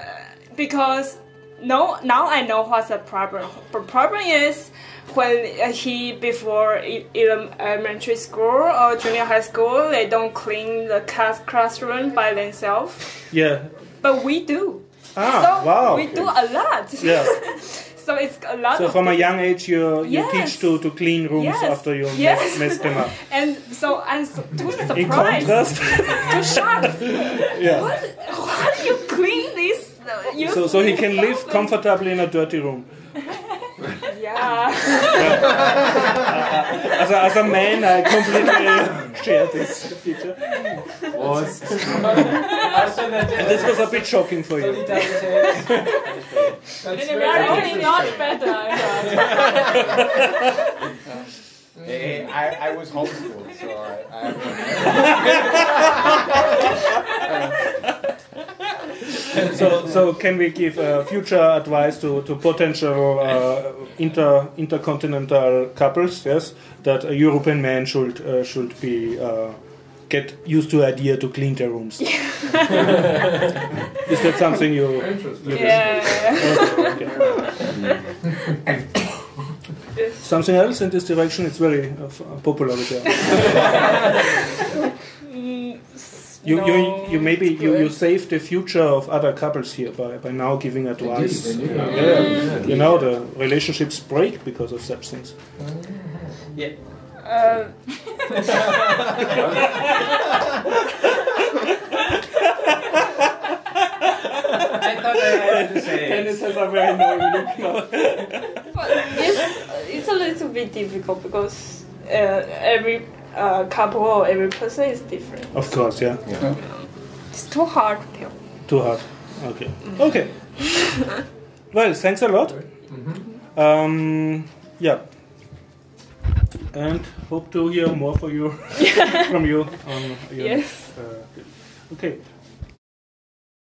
because no, now I know what's the problem. The problem is when uh, he before elementary school or junior high school, they don't clean the class classroom by themselves, Yeah. but we do. Ah, so wow. we do a lot. Yeah. so it's a lot. So from a young age you, you Yes. teach to, to clean rooms Yes. after you Yes. mess, mess them up. And so I'm so, too surprised, In contrast, too shocked. yeah. What? How do you clean this? uh, use So, so he can live comfortably in a dirty room. Yeah. As a, as a man, I completely share this feature. This was a bit shocking for you. Apparently not better. Hey, I, I was homeschooled, so I, I So, so can we give uh, future advice to, to potential uh, inter intercontinental couples? Yes, that a European man should uh, should be uh, get used to idea to clean their rooms. Is that something you? you Yeah. Okay, okay. Something else in this direction? It's very uh, popular with you. You, you, no, you maybe you, you save the future of other couples here by, by now giving advice. they do. Yeah, you know the relationships break because of such things. Yeah. Uh, I thought I had to say Dennis has a very knowing look now. but it's, it's a little bit difficult because uh, every uh, couple or every person is different. Of course, yeah. It's too hard to tell. Too hard. Okay. Okay. well, thanks a lot. Um, yeah. And hope to hear more for you from you on your. Yes. Uh, okay.